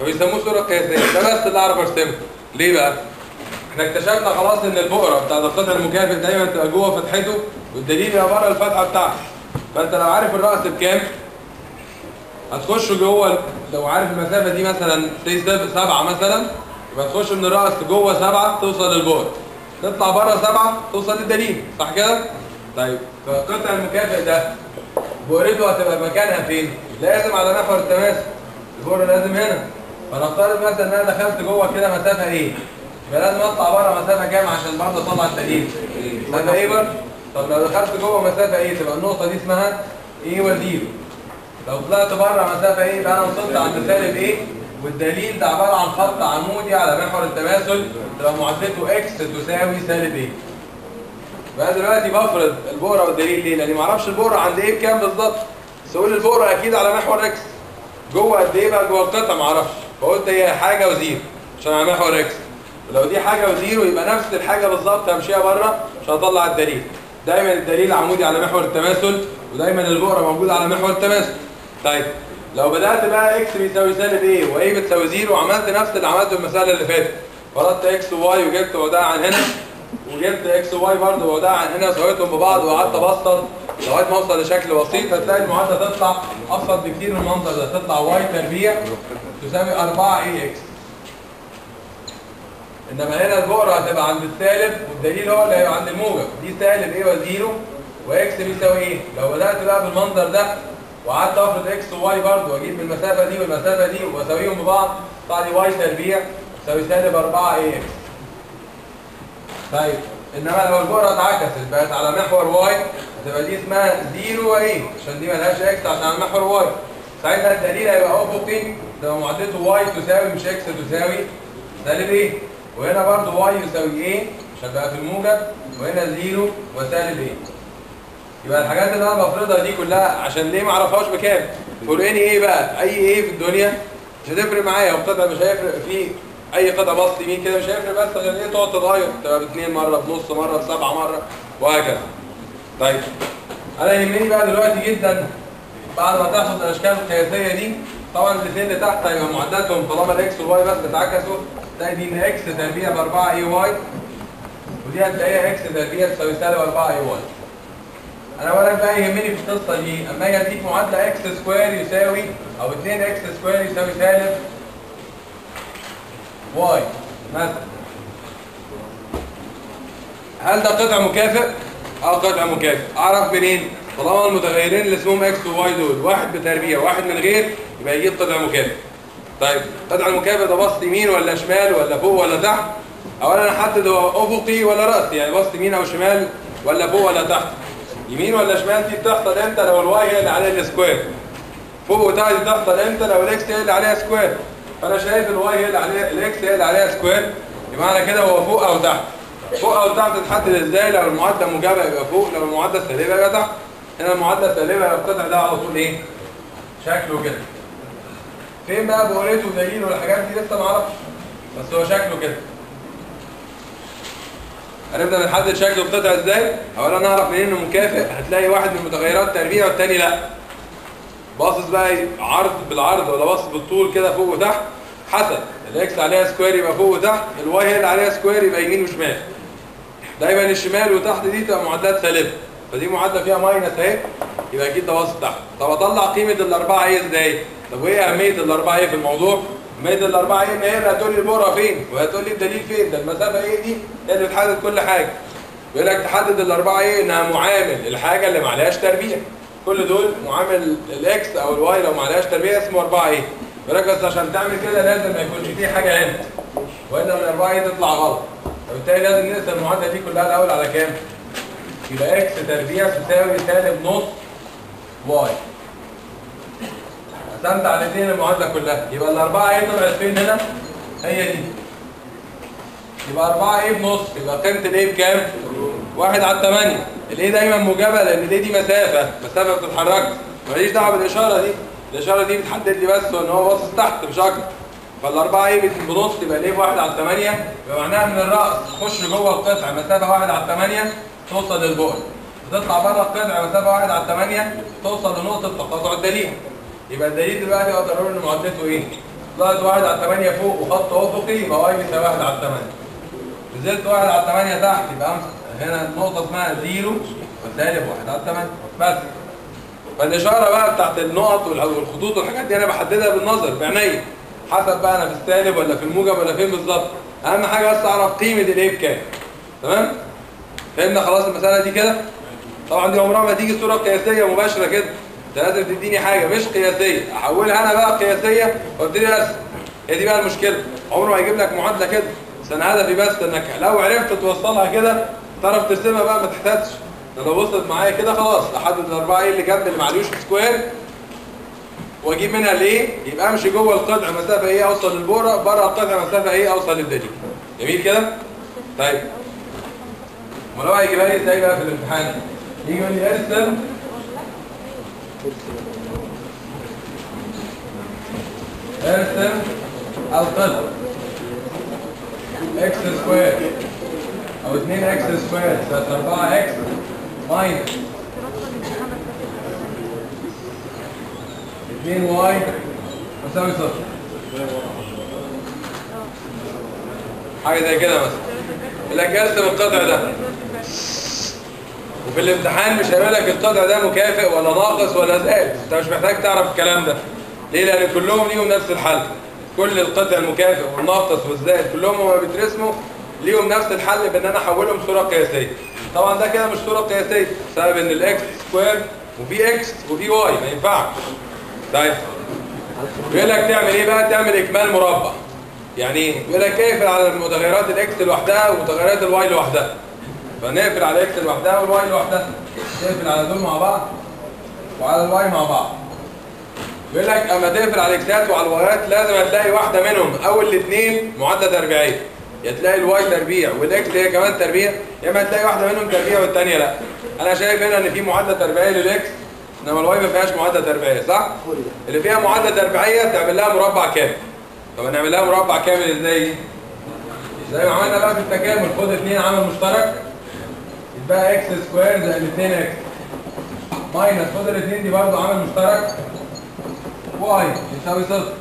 فبيسموه صوره قياسيه ده بس اللي اعرف ارسمه ليه بقى؟ إحنا اكتشفنا خلاص إن البؤرة بتاعت القطع المكافئ دايما تبقى جوه فتحته والدليل يبقى بره الفتحة بتاعته. فأنت لو عارف الرأس بكام؟ هتخش جوه لو عارف المسافة دي مثلا C 7 مثلا يبقى تخش من الرأس جوه 7 توصل للبؤره تطلع بره 7 توصل للدليل صح كده؟ طيب فالقطع المكافئ ده بؤرته هتبقى مكانها فين؟ لازم على محور التماثل البؤره لازم هنا. فنفترض مثلا إن أنا دخلت جوه كده مسافة إيه؟ يبقى لازم أطلع بره مسافة كام عشان برضه أطلع الدليل مسافة إيه برضه طب لو دخلت جوه مسافة إيه؟ تبقى النقطة دي اسمها إيه؟ وزيرو لو طلعت بره مسافة إيه؟ يبقى أنا وصلت عند سالب إيه؟ والدليل ده عبارة عن خط عمودي على محور التماثل. تبقى معادلته x تساوي سالب a؟ بقى دلوقتي بفرض البؤرة والدليل ليه؟ لأني ما أعرفش البؤرة عند a بكام بالظبط. بس أقول البؤرة أكيد على محور x جوه قد إيه بقى جوه القطعه ما أعرفش فقلت هي حاجة و zero عشان محور x ولو دي حاجة و zero يبقى نفس الحاجة بالظبط همشيها بره عشان اطلع الدليل. دايما الدليل عمودي على محور التماثل ودايما البؤرة موجودة على محور التماثل. طيب لو بدأت بقى x بيساوي سالب a؟ و a بتساوي zero؟ عملت نفس اللي عملته المساله اللي فاتت فرضت x و y وجبت وضعها عن هنا وجبت x و y برضه وضعها عن هنا وسويتهم ببعض وقعدت ابسط لغاية ما أوصل لشكل بسيط هتلاقي المعادلة تطلع أبسط بكتير من المنظر ده. تطلع y تربيع تساوي 4 a x إنما هنا البؤرة هتبقى عند السالب والدليل هو اللي هيبقى عند الموجب. دي سالب a و zero و x بيساوي a لو بدأت بقى بالمنظر ده وقعدت أفرض x و y برضه وأجيب المسافه دي والمسافة دي وأساويهم ببعض يطلع لي y تربيع تساوي سالب 4 a x طيب إنما لو البؤرة اتعكست بقت على محور y هتبقى دي اسمها zero و a عشان دي ملهاش x عشان على محور y. ساعتها الدليل هيبقى افقي تبقى معادلته y تساوي مش x تساوي. سالب a؟ وهنا برضه y يساوي a عشان بقى في الموجب وهنا zero وسالب a. يبقى الحاجات اللي أنا بفرضها دي كلها عشان ليه ما أعرفهاش بكام؟ فرقني إيه بقى؟ أي a في الدنيا؟ مش هتفرق معايا. والقطع مش هيفرق في أي قطع بسط يمين كده مش هيفرق. بس غير a تقعد تتغير؟ تبقى باثنين مرة بنص مرة بسبعة مرة وهكذا. طيب. أنا يهمني بقى دلوقتي جدا بعد ما تحصل الأشكال القياسية دي طبعا الاثنين اللي تحت هيبقى معادلاتهم طالما ال x وال y بس اتعكسوا تلاقي دي إن x تربيع ب 4 a y ودي هتلاقيها x تربيع تساوي سالب 4 a y أنا اولا بقى يهمني في القصة دي أما أجي اديك معادلة x square يساوي أو 2 x square يساوي سالب y مثلا. هل ده قطع مكافئ؟ آه قطع مكافئ أعرف منين؟ طالما المتغيرين اللي اسمهم x و y دول واحد بتربيع واحد من غير يبقى يجيب قطع مكافئ طيب قطع المكافئ ده بسط يمين ولا شمال ولا فوق ولا تحت؟ اولا احدد هو أفقي ولا رأسي؟ يعني بسط يمين أو شمال ولا فوق ولا تحت. يمين ولا شمال دي بتحصل إمتى؟ لو ال y هي اللي عليها ال square. فوق وتحت دي بتحصل إمتى؟ لو ال x هي اللي عليها square. فأنا شايف ال y هي اللي عليها ال x هي اللي عليها square. يبقى معنى كده هو فوق أو تحت. فوق أو تحت تحدد إزاي لو المعادله موجبه يبقى فوق لو المعادله سالبة يبقى تحت. هنا المعادله سالبة يبقى القطع ده على طول إيه؟ شكله كده. فين بقى بؤرته ودليل والحاجات دي؟ لسه ما أعرفش. بس هو شكله كده. هنبدا نحدد شكل القطع إزاي؟ اولا نعرف منين إنه مكافئ هتلاقي واحد من متغيرات تربيع والتاني لأ. باصص بقى عرض بالعرض ولا باصص بالطول كده فوق وتحت؟ حسب. ال x عليها square يبقى فوق وتحت ال y هي اللي عليها square يبقى يمين وشمال. دايما الشمال وتحت دي تبقى معادلات سالبه فدي معادلة فيها minus اهي يبقى أكيد ده باصص تحت. طب اطلع قيمة الأربعة a إزاي؟ طب وايه أهمية الأربعة a في الموضوع؟ أهمية الأربعة a؟ إن هي اللي هتقول لي البؤره فين وهتقول لي الدليل فين. ده المسافة a دي؟ هي اللي بتحدد كل حاجة. بيقول لك تحدد الأربعة a؟ إنها معامل الحاجة اللي ما عليهاش تربيع. كل دول معامل ال x أو ال y لو ما عليهاش تربيع اسمه أربعة a. بيقول لك بس عشان تعمل كده لازم ما يكونش فيه حاجة هنا والا الأربعة a تطلع غلط. فبالتالي لازم نقسم المعادلة دي كلها الأول على كام؟ يبقى x تربيع تساوي سالب نص y قسمت على الاثنين المعادلة كلها. يبقى الاربعه a طلعت فين هنا؟ هي دي. يبقى 4 a بنص. يبقى قيمه ال a بكام؟ 1 على 8 ال a دايما موجبه لأن ال a دي مسافة. مسافة ما بتتحركش ماليش دعوة بالإشارة دي. الإشارة دي بتحدد لي بس إن هو باصص تحت مش أكتر. فالأربعة إيه بنص يبقى الايه بواحد على 8 يبقى معناها من الراس تخش جوه القطع مسافه 1 على 8 توصل للبؤر وتطلع بره القطع مسافه 1 على 8 توصل لنقطة تقاطع الدليل. يبقى الدليل دلوقتي أقدر أقول إن معادلته إيه؟ طلعت 1 على 8 فوق وخط أفقي يبقى واي بيساوي 1 على 8 نزلت 1 على 8 تحت يبقى هنا النقطة اسمها 0 وسالب 1 على 8 بس. فالإشارة بقى بتاعت النقط والخطوط والحاجات دي أنا بحددها بالنظر بعينيا حسب بقى أنا في السالب ولا في الموجب ولا فين بالظبط. أهم حاجة بس أعرف قيمة الإيه بكام. تمام؟ فهمنا خلاص المسألة دي كده؟ طبعا دي عمرها ما تيجي صورة قياسية مباشرة كده. أنت لازم تديني حاجة مش قياسية. أحولها أنا بقى قياسية. وابتدي ارسم هي دي بقى المشكلة. عمره ما يجيب لك معادلة كده. بس أنا هدفي بس إنك لو عرفت توصلها كده تعرف ترسمها بقى ما تحتاجش. لو وصلت معايا كده خلاص. أحدد الأربعة إيه اللي جنب اللي معلوش سكوير. وأجيب منها الايه يبقى أمشي جوه القطع مسافة إيه أوصل للبورة بره القطع مسافة إيه أوصل للدليل جميل كده؟ طيب. ولو هيجيبها لي إزاي بقى في الامتحان؟ يجي يقول لي ارسم ارسم القطع x square أو 2 x square زائد 4 x minus 2 y تساوي صفر حاجة زي كده مثلا يقول لك ارسم القطع ده. وفي الامتحان مش هيقول لك القطع ده مكافئ ولا ناقص ولا زائد. انت مش محتاج تعرف الكلام ده. ليه؟ لأن كلهم ليهم نفس الحل. كل القطع المكافئ والناقص والزائد كلهم هما بيترسموا ليهم نفس الحل بإن أنا أحولهم صورة قياسية. طبعا ده كده مش صورة قياسية. بسبب إن ال x square وفي x وفي y ما ينفعش. طيب. بيقول لك تعمل إيه بقى؟ تعمل إكمال مربع. يعني إيه بيقول لك اقفل على متغيرات ال x لوحدها ومتغيرات ال y لوحدها. فنقفل على ال x لوحدها وال y لوحدها. نقفل على دول مع بعض وعلى ال y مع بعض. بيقول لك أما تقفل على الإكسات وعلى الوايات لازم هتلاقي واحدة منهم. أو الاثنين معادله تربيعيه يا تلاقي ال y تربيع وال x هي كمان تربيع يا أما تلاقي واحدة منهم تربيع والثانيه لأ. أنا شايف هنا إن في معادله تربيعيه لل x إنما ال y ما فيهاش معادلة تربيعية صح؟ اللي فيها معادلة تربيعية تعمل لها مربع كامل. طب هنعمل لها مربع كامل إزاي؟ زي ما عملنا بقى في التكامل خد اثنين عامل مشترك يبقى x square زائد 2 x. minus خد الاثنين دي برضه عامل مشترك. y يساوي صفر.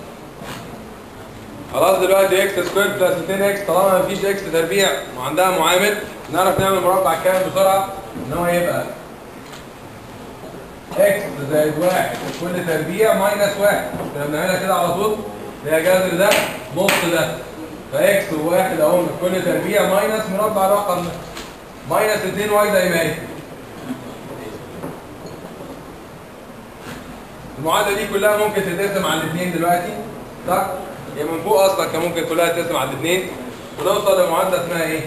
خلاص دلوقتي x square plus 2 x طالما مفيش x تربيع وعندها معامل نعرف نعمل مربع كامل بسرعة إن هو يبقى x زائد واحد. كل تربيع minus واحد. كنا بنعملها كده على طول. اللي هي جذر ده نص ده. ف x وواحد اهو من كل تربيع minus مربع ده minus 2 y زي ما هي. المعادلة دي كلها ممكن تتقسم على الاثنين دلوقتي. صح؟ هي من فوق أصلا كان ممكن كلها تتقسم على الاثنين ونوصل لمعادله اسمها إيه؟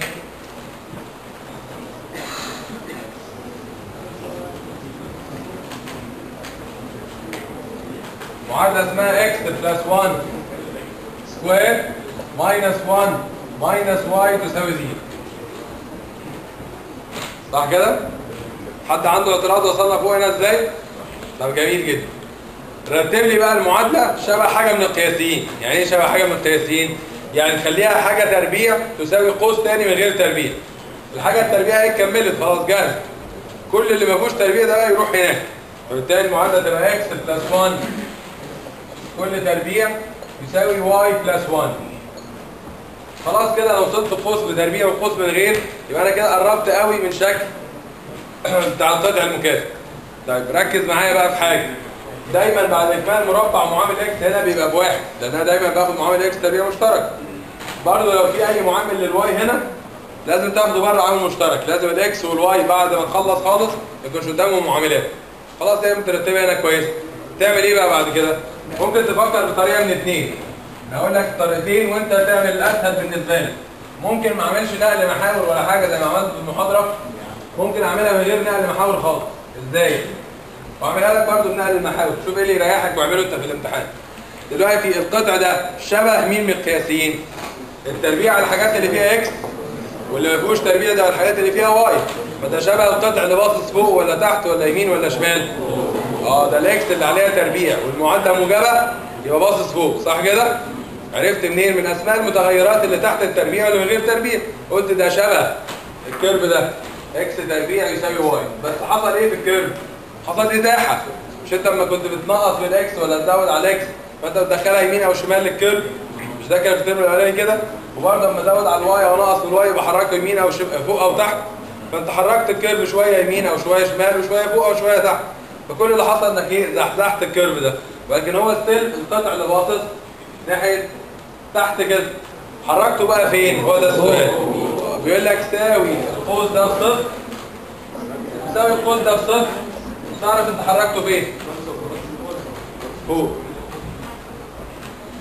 معادله اسمها x plus 1 square minus 1 minus y تساوي 0 صح كده؟ حد عنده اعتراض وصلنا فوق هنا إزاي؟ طب جميل جدا. رتب لي بقى المعادلة شبه حاجة من القياسيين. يعني إيه شبه حاجة من القياسيين؟ يعني تخليها حاجة تربيع تساوي قوس تاني من غير تربيع. الحاجة التربيع اهي كملت خلاص جاهز كل اللي ما فيهوش تربيع ده بقى يروح هناك. فبالتالي المعادلة تبقى x plus 1 كل تربيع يساوي y plus 1 خلاص كده أنا وصلت قوس بتربيع وقوس من غير يبقى أنا كده قربت قوي من شكل <clears throat> بتاع القطع المكافئ طيب ركز معايا بقى في حاجة. دايما بعد اكمال مربع معامل x هنا بيبقى بواحد. لأن أنا دايما باخد معامل x تربيع مشترك برضه لو في أي معامل لل y هنا لازم تاخده بره عامل مشترك. لازم ال x وال y بعد ما تخلص خالص ما يكونش قدامهم معاملات. خلاص هي مترتبه هنا كويس. تعمل إيه بقى بعد كده؟ ممكن تفكر بطريقة من اتنين. هقول لك طريقتين وأنت تعمل الاسهل بالنسبة لك. ممكن ما أعملش نقل محاور ولا حاجة زي ما عملت في المحاضرة. ممكن أعملها من غير نقل محاور خالص. إزاي؟ وأعملها لك برضه بنقل المحاور. شوف إيه اللي يريحك واعمله أنت في الامتحان. دلوقتي القطع ده شبه مين من القياسيين؟ التربيع على الحاجات اللي فيها x واللي ما فيهوش تربيع ده على الحاجات اللي فيها y فده شبه القطع اللي باصص فوق ولا تحت ولا يمين ولا شمال. آه ده ال x اللي عليها تربيع والمعادله موجبه يبقى باصص فوق صح كده؟ عرفت منين؟ من أسماء المتغيرات اللي تحت التربيع واللي من غير تربيع. قلت ده شبه ال curve ده. x تربيع يساوي y. بس حصل إيه في ال curve؟ حصل إزاحة. مش انت لما كنت بتنقص في الاكس ولا تزود على الاكس فانت بتدخلها يمين أو شمال لل curve. مش ده كان في ال term الأولاني كده؟ وبرضه لما ازود على ال y أو نقص في ال y بحركه يمين أو شم... فوق أو تحت. فانت حركت ال curve شوية يمين أو شوية شمال وشوية فوق أو شوية تحت. فكل اللي حصل انك إيه زحزحت ال curve ده. ولكن هو still القطع اللي باصص ناحية تحت كده. حركته بقى فين؟ هو ده السؤال. بيقول لك ساوي القوس ده بصفر ساوي القوس ده بصفر تعرف انت حركته فين؟ فوق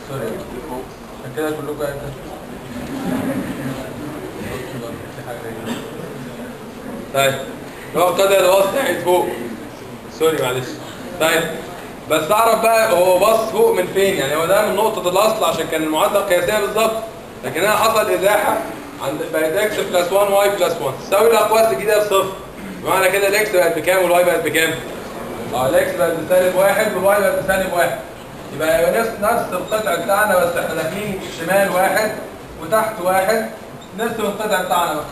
sorry. عشان كده كلكم قاعدين طيب. هو قدر الوسط ناحيه فوق. sorry معلش. طيب بس أعرف بقى هو باص فوق من فين؟ يعني هو ده من نقطة الأصل عشان كان المعادله قياسية بالظبط لكن هنا حصل إزاحة عند بقت x plus 1 y plus 1 تساوي الأقواس الجديدة بصفر. بمعنى كده ال x بقت بكام وال y بقت بكام؟ آه ال x بقت بسالب واحد وال y بقت بسالب واحد. يبقى نفس نفس القطع بتاعنا بس إحنا داخلين شمال واحد وتحت واحد نفس القطع بتاعنا بقى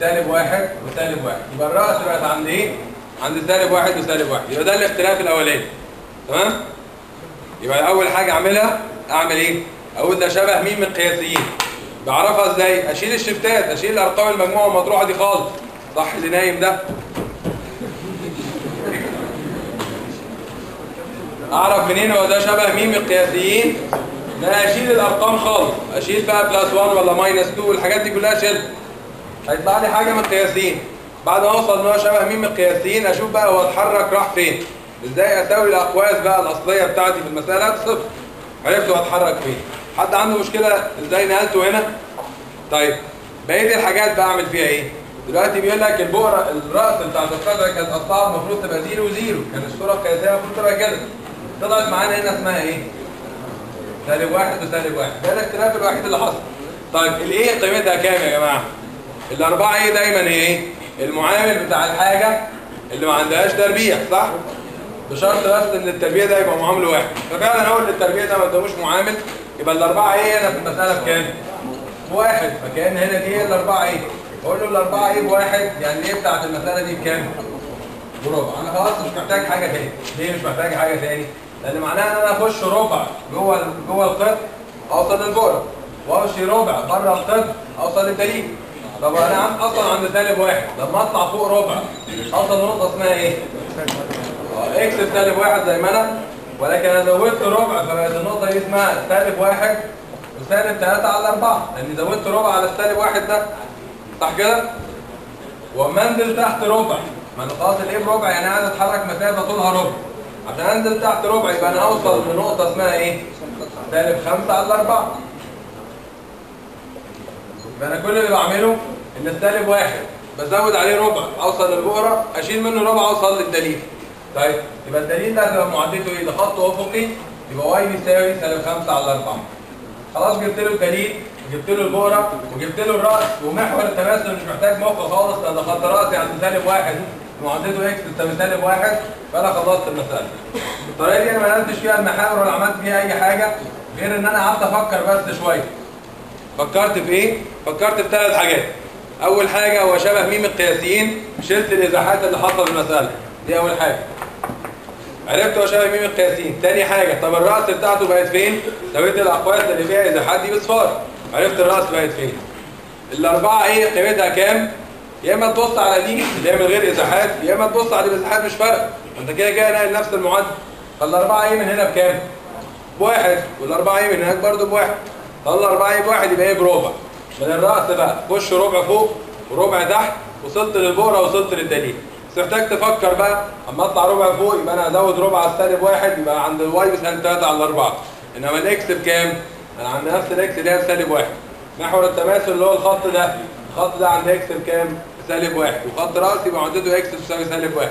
سالب واحد وسالب واحد. يبقى الرأس بقت عند إيه؟ عند سالب واحد وسالب واحد. يبقى ده الاختلاف الأولاني. تمام؟ يبقى أول حاجة أعملها أعمل إيه؟ أقول ده شبه مين من القياسيين. بعرفها إزاي؟ أشيل ال shift ات أشيل الأرقام المجموعة المطروحة دي خالص. صح اللي نايم ده؟ أعرف منين هو ده شبه مين من القياسيين؟ ده أشيل الأرقام خالص. أشيل بقى plus 1 ولا minus 2 والحاجات دي كلها أشيلها. هيطلع لي حاجة من القياسيين. بعد ما أوصل إن هو شبه مين من القياسيين أشوف بقى هو اتحرك راح فين. إزاي أساوي الأقواس بقى الأصلية بتاعتي في المسألة؟ صفر. عرفت هو اتحرك فين. حد عنده مشكلة؟ إزاي نقلته هنا؟ طيب بقية الحاجات بقى أعمل فيها إيه؟ دلوقتي بيقول لك البؤره الرأس بتاعت القطعه كانت اصلها المفروض تبقى 0 و0 كانت الصورة القياسية المفروض تبقى كده. طلعت معانا هنا اسمها إيه؟ سالب واحد وسالب واحد. ده الاختلاف الوحيد اللي حصل. طيب الإيه قيمتها كام يا جماعة؟ الأربعة إيه دايما إيه؟ المعامل بتاع الحاجة اللي ما عندهاش تربيع صح؟ بشرط بس إن التربيع ده يبقى معامل واحد. ففعلا اول التربيع ده ما ادوش معامل يبقى الأربعة إيه؟ هنا في المساله بكام بواحد فكأن هنا دي الأربعة إيه؟ أقول له الأربعة إيه بواحد؟ يعني إيه بتاعت المسألة دي بكام؟ بربع. أنا خلاص مش محتاج حاجة تاني. ليه مش محتاج حاجة تاني؟ لأن معناها إن أنا أخش ربع جوه جوه القطر أوصل للبؤره وأمشي ربع بره القطر أوصل للدليل. طب أنا عم أصلا عند سالب واحد. لما أطلع فوق ربع. اوصل لنقطه اسمها إيه؟ آه، إكس بسالب واحد زي ما أنا؟ ولكن أنا زودت ربع فبقت النقطة دي اسمها سالب واحد وسالب 3 على 4 لأني زودت ربع على السالب واحد ده. صح كده؟ واما انزل تحت ربع. ما أنا خلاص الايه بربع يعني عايز أتحرك مسافة طولها ربع. عشان أنزل تحت ربع يبقى أنا أوصل لنقطة اسمها إيه؟ سالب 5 على 4 يبقى أنا كل اللي بعمله إن السالب واحد بزود عليه ربع أوصل للبؤرة أشيل منه ربع أوصل للدليل طيب يبقى الدليل ده هتبقى معادلته إيه؟ ده خط أفقي يبقى واي بيساوي سالب 5 على 4 خلاص جبت له الدليل وجبت له البؤرة وجبت له الرأس ومحور التماثل مش محتاج مخ خالص لأن خط رأسي عند سالب واحد معادلته x تساوي سالب واحد فأنا خلصت المسألة. الطريقة دي أنا ما نزلتش فيها المحاور ولا عملت فيها أي حاجة غير إن أنا قعدت أفكر بس شوية. فكرت في إيه؟ فكرت في ثلاث حاجات. أول حاجة هو شبه مين القياسيين شلت الإزاحات اللي حاطة في المسألة. دي أول حاجة. عرفت هو شبه مين القياسيين تاني حاجة طب الرأس بتاعته بقت فين؟ سويت الأقواس اللي فيها إزاحات دي بصفار عرفت الرأس بقت فين؟ الأربعة إيه؟ قيمتها كام؟ يا إما تبص على دي اللي هي من غير إزاحات يا إما تبص على دي بإزاحات مش فارقة. أنت كده كده ناقل نفس المعدل فالأربعة إيه من هنا بكام؟ بواحد. والأربعة إيه من هناك برضه بواحد. فالأربعة إيه بواحد يبقى إيه بربع. من الرأس بقى خش ربع فوق وربع تحت وصلت للبؤرة وصلت للدليل بس محتاج تفكر بقى أما أطلع ربع فوق يبقى أنا أزود ربع على السالب واحد يبقى عند الواي بسالب 3 على 4 إنما ال x بكام؟ أنا عند نفس ال x اللي هي بسالب واحد محور التماثل اللي هو الخط ده الخط ده عند x بكام؟ بسالب واحد. وخط راسي يبقى معادلته x تساوي سالب واحد.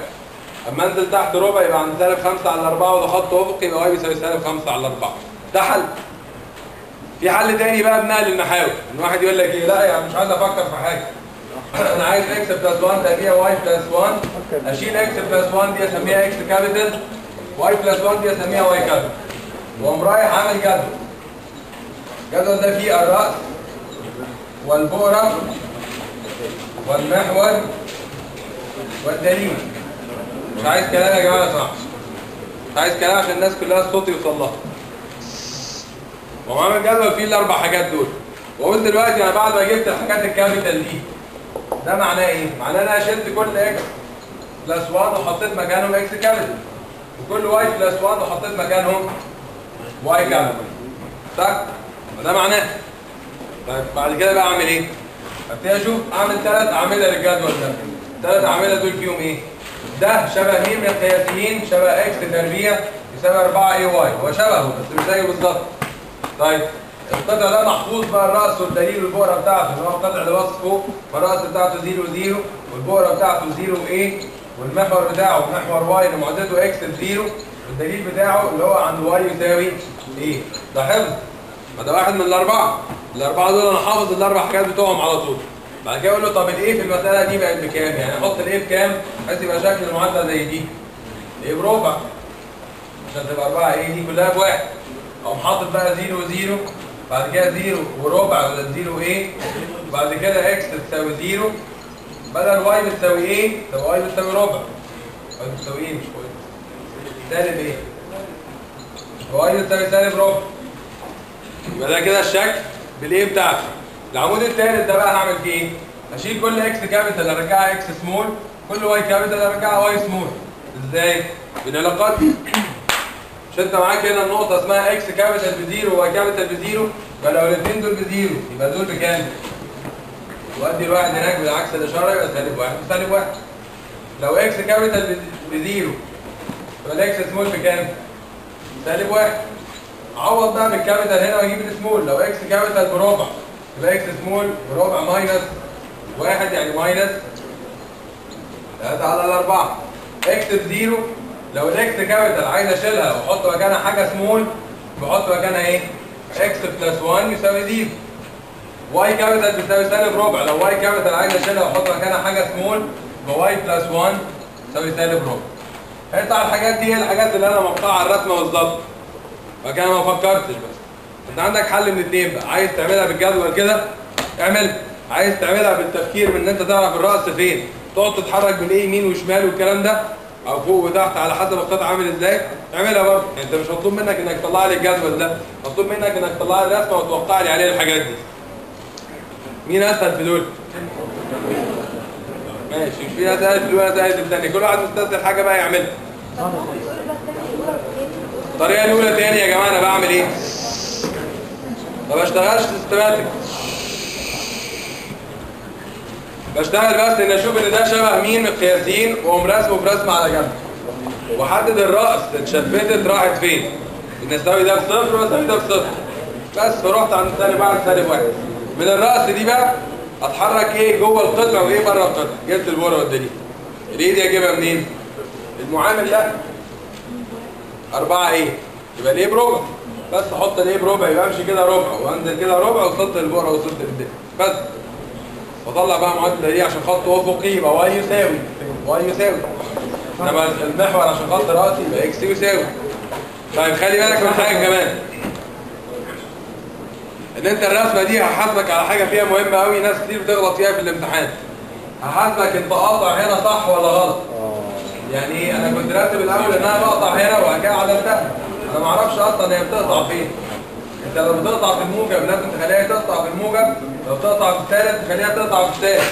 أما أنزل تحت ربع يبقى عند سالب 5 على 4 وده خط افقي يبقى y بيساوي سالب 5 على 4 ده حل في حل تاني بقى بنقل المحاور. إن واحد يقول لك إيه؟ لا يعني مش عايز أفكر في حاجة. أنا عايز x plus 1 تربيع y plus 1 أشيل x plus 1 دي أسميها x capital y plus 1 دي أسميها y capital وأقوم رايح عامل جدول. الجدول ده فيه الرأس والبؤرة والمحور والدليل. مش عايز كلام يا جماعة صح مش عايز كلام عشان الناس كلها الصوت يوصل لها. وعامل جدول فيه الأربع حاجات دول وقلت دلوقتي أنا بعد ما جبت الحاجات ال capital دي ده معناه إيه؟ معناه إن أنا شلت كل x plus 1 وحطيت مكانهم x capital وكل y plus 1 وحطيت مكانهم y capital صح؟ وده معناه طيب بعد كده بقى أعمل إيه؟ أبتدي أشوف أعمل ثلاث أعمدة للجدول ده ثلاث أعمدة دول فيهم إيه؟ ده شبه مين من القياسيين شبه x تربيع يساوي 4 a y هو شبهه بس مش زيه بالظبط طيب. القطع ده محفوظ بقى الرأس والدليل والبؤرة بتاعته اللي هو القطع اللي فوق فالراس بتاعته 0 0 والبؤرة بتاعته 0 a والمحور بتاعه محور y اللي معادلته x 0 والدليل بتاعه اللي هو عند y يساوي a ده حفظ. ما ده واحد من الأربعة. الأربعة دول أنا حافظ الأربع حاجات بتوعهم على طول. بعد كده أقول له طب ال a في المسألة دي بقت بكام؟ يعني أحط ال a بكام؟ بحيث يبقى شكل المعادلة زي دي. a بربع. عشان تبقى 4 a دي كلها بواحد. اقوم حاطط بقى 0 0 بعد كده 0 وربع بدل 0 a وبعد كده x تساوي 0 بدل y بتساوي a تبقى y بتساوي ربع. y بتساوي a؟ مش y. سالب a؟ y بتساوي سالب ربع. يبقى ده كده الشكل بال a بتاعته العمود الثالث ده بقى هعمل فيه إيه؟ اشيل كل x capital ارجعها x small كل y capital ارجعها y small. إزاي؟ بالعلاقات دي مش انت معاك هنا النقطة اسمها x capital ب zero و y capital ب zero فلو الاثنين دول ب zero يبقى دول بكام؟ وادي الواحد هناك بالعكس الاشارة يبقى سالب واحد وسالب واحد لو إكس كابيتال بزيرو يبقى الاكس سمول بكام؟ سالب واحد عوض بقى بال capital هنا واجيب ال small لو x capital بربع يبقى x small بربع minus واحد يعني minus 3 على الأربعة x ب zero لو ال x capital عايز أشيلها وأحط مكانها حاجة سمول بحط مكانها إيه؟ x plus 1 يساوي 0 y capital بتساوي سالب ربع. لو y capital عايز أشيلها وأحط مكانها حاجة small ب y plus 1 يساوي سالب ربع. هيطلع الحاجات دي؟ هي الحاجات اللي أنا موقعها على الرسمة بالظبط. فكان ما فكرتش بس. أنت عندك حل من اتنين بقى. عايز تعملها بالجدول كده؟ اعمل. عايز تعملها بالتفكير من إن أنت تعرف الرأس فين؟ تقعد تتحرك بالايه يمين وشمال والكلام ده؟ أو فوق وتحت على حسب القطعه عامل إزاي اعملها برضه. يعني أنت مش مطلوب منك إنك تطلع لي الجدول ده مطلوب منك إنك تطلع لي الرسمة وتوقع لي عليها الحاجات دي. مين أسهل في دول؟ ماشي. مش في أسهل في دول أسهل في الثانية كل واحد مستسهل حاجة بقى يعملها. الطريقة الأولى تاني يا جماعة أنا بعمل إيه؟ ما بشتغلش سيستماتيك بشتغل بس ان أشوف إن ده شبه مين من القياسيين وأقوم رسمه برسمه على جنب. واحدد الرأس اتشفتت راحت فين. إن اساوي ده بصفر واساوي ده بصفر. بس فرحت عند الثاني بعد سالب واحد. من الرأس دي بقى أتحرك إيه جوه القطع وإيه بره القطع. جبت البورة والدليل الايه دي اجيبها منين؟ المعامل ده. أربعة a؟ يبقى ال a بربع. بس أحط ال a بربع يبقى أمشي كده ربع. وأنزل كده ربع وصلت للبؤرة وصلت للدليل. بس. وأطلع بقى معادلة إيه عشان خط أفقي يبقى y يساوي؟ y يساوي. إنما المحور عشان خط رأسي يبقى x يساوي. طيب خلي بالك من حاجة كمان. إن أنت الرسمة دي هحاسبك على حاجة فيها مهمة أوي ناس كتير بتغلط فيها في الامتحان. هحاسبك أنت قاطع هنا صح ولا غلط. يعني إيه أنا كنت راسم الأول ان أنا بقطع هنا وبعد كده عدلتها. أنا ما أعرفش أصلا هي بتقطع فين. أنت لو بتقطع في الموجب لازم تخليها تقطع في الموجب. لو بتقطع في السالب تخليها تقطع في السالب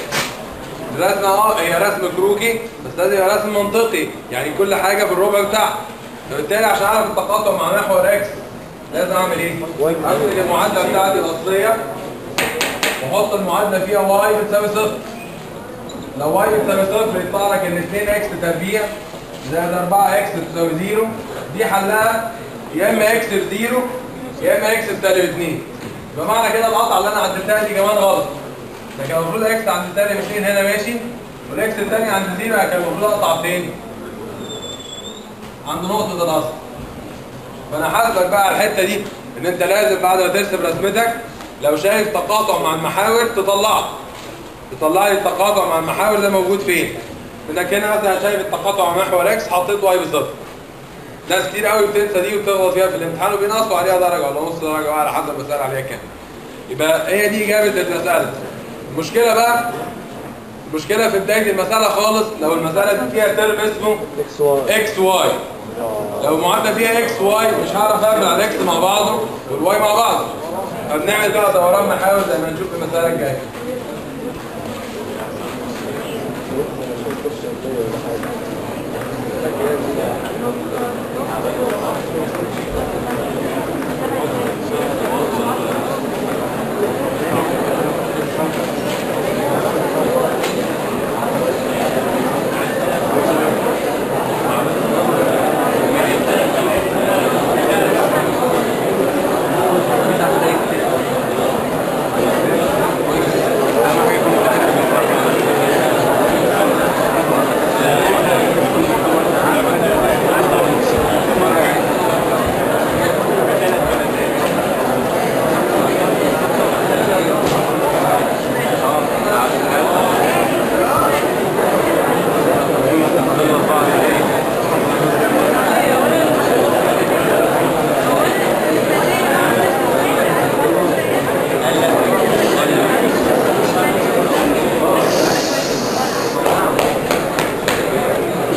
الرسمه آه هي رسم كروكي بس لازم يبقى رسم منطقي. يعني كل حاجة في الربع بتاعها. فبالتالي عشان أعرف التقاطع مع محور x لازم أعمل إيه؟ امسك المعادلة بتاعتي الأصلية وأحط المعادلة فيها y بتساوي صفر. لو y بتساوي صفر يطلع لك إن 2 إكس تربيع زائد 4 إكس بتساوي 0 دي حلها يا إما x ب zero يا إما x بسالب 2 بمعنى كده القطعه اللي أنا عدلتها دي كمان غلط. ده كان المفروض x عند سالب 2 هنا ماشي وال x الثاني عند 0 كان المفروض أقطع فين؟ عند نقطة الأصل. فأنا هحاسبك بقى على الحتة دي إن أنت لازم بعد ما ترسم رسمتك لو شايف تقاطع مع المحاور تطلعه تطلع لي التقاطع مع المحاور ده موجود فين؟ إنك هنا مثلا شايف التقاطع مع محور x حطيت y بالظبط. ناس كتير قوي بتنسى دي وبتغلط فيها في الامتحان وبينقصوا عليها درجة ولا نص درجة على حسب المساله عليها كام يبقى هي دي إجابة المسألة. المشكلة بقى المشكلة في بداية المسألة خالص لو المسألة دي فيها term اسمه x y x y لو المعادله فيها إكس واي مش هعرف على الاكس مع بعضه والواي مع بعضه. فبنعمل بقى دوران محاور زي ما نشوف في المسألة الجاية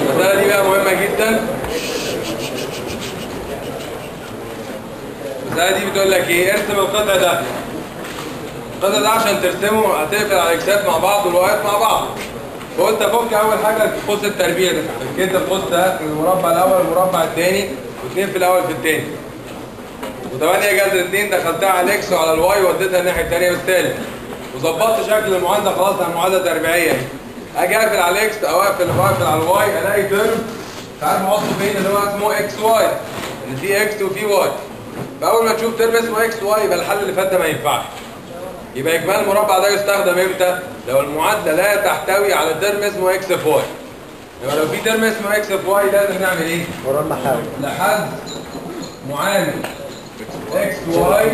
المسألة دي بقى مهمة جدا المسألة دي بتقول لك إيه ارسم القطع ده القطع ده عشان ترسمه هتقفل على الاكسات مع بعض والوايات مع بعض فقلت افك اول حاجة قوس التربيع ده فكيت القوس ده من المربع الأول والمربع الثاني واثنين في الأول في الثاني و8 جذر 2 دخلتها على ال x وعلى ال y وديتها الناحية الثانية بالسالب وظبطت شكل المعادلة خلاص على المعادلة تربيعية اهي أجي أقفل على ال x أو أقفل واقفل على ال y ألاقي term مش عارف احطه فين اللي هو اسمه إكس واي. ان في إكس وفي واي. فأول ما تشوف term اسمه x y يبقى الحل اللي فات ده ما ينفعش. يبقى إكمال المربع ده يستخدم إمتى؟ لو المعادلة لا تحتوي على term اسمه x في y. يبقى لو في term اسمه x في y لازم نعمل إيه؟ دوران المحاور. لحد معامل x y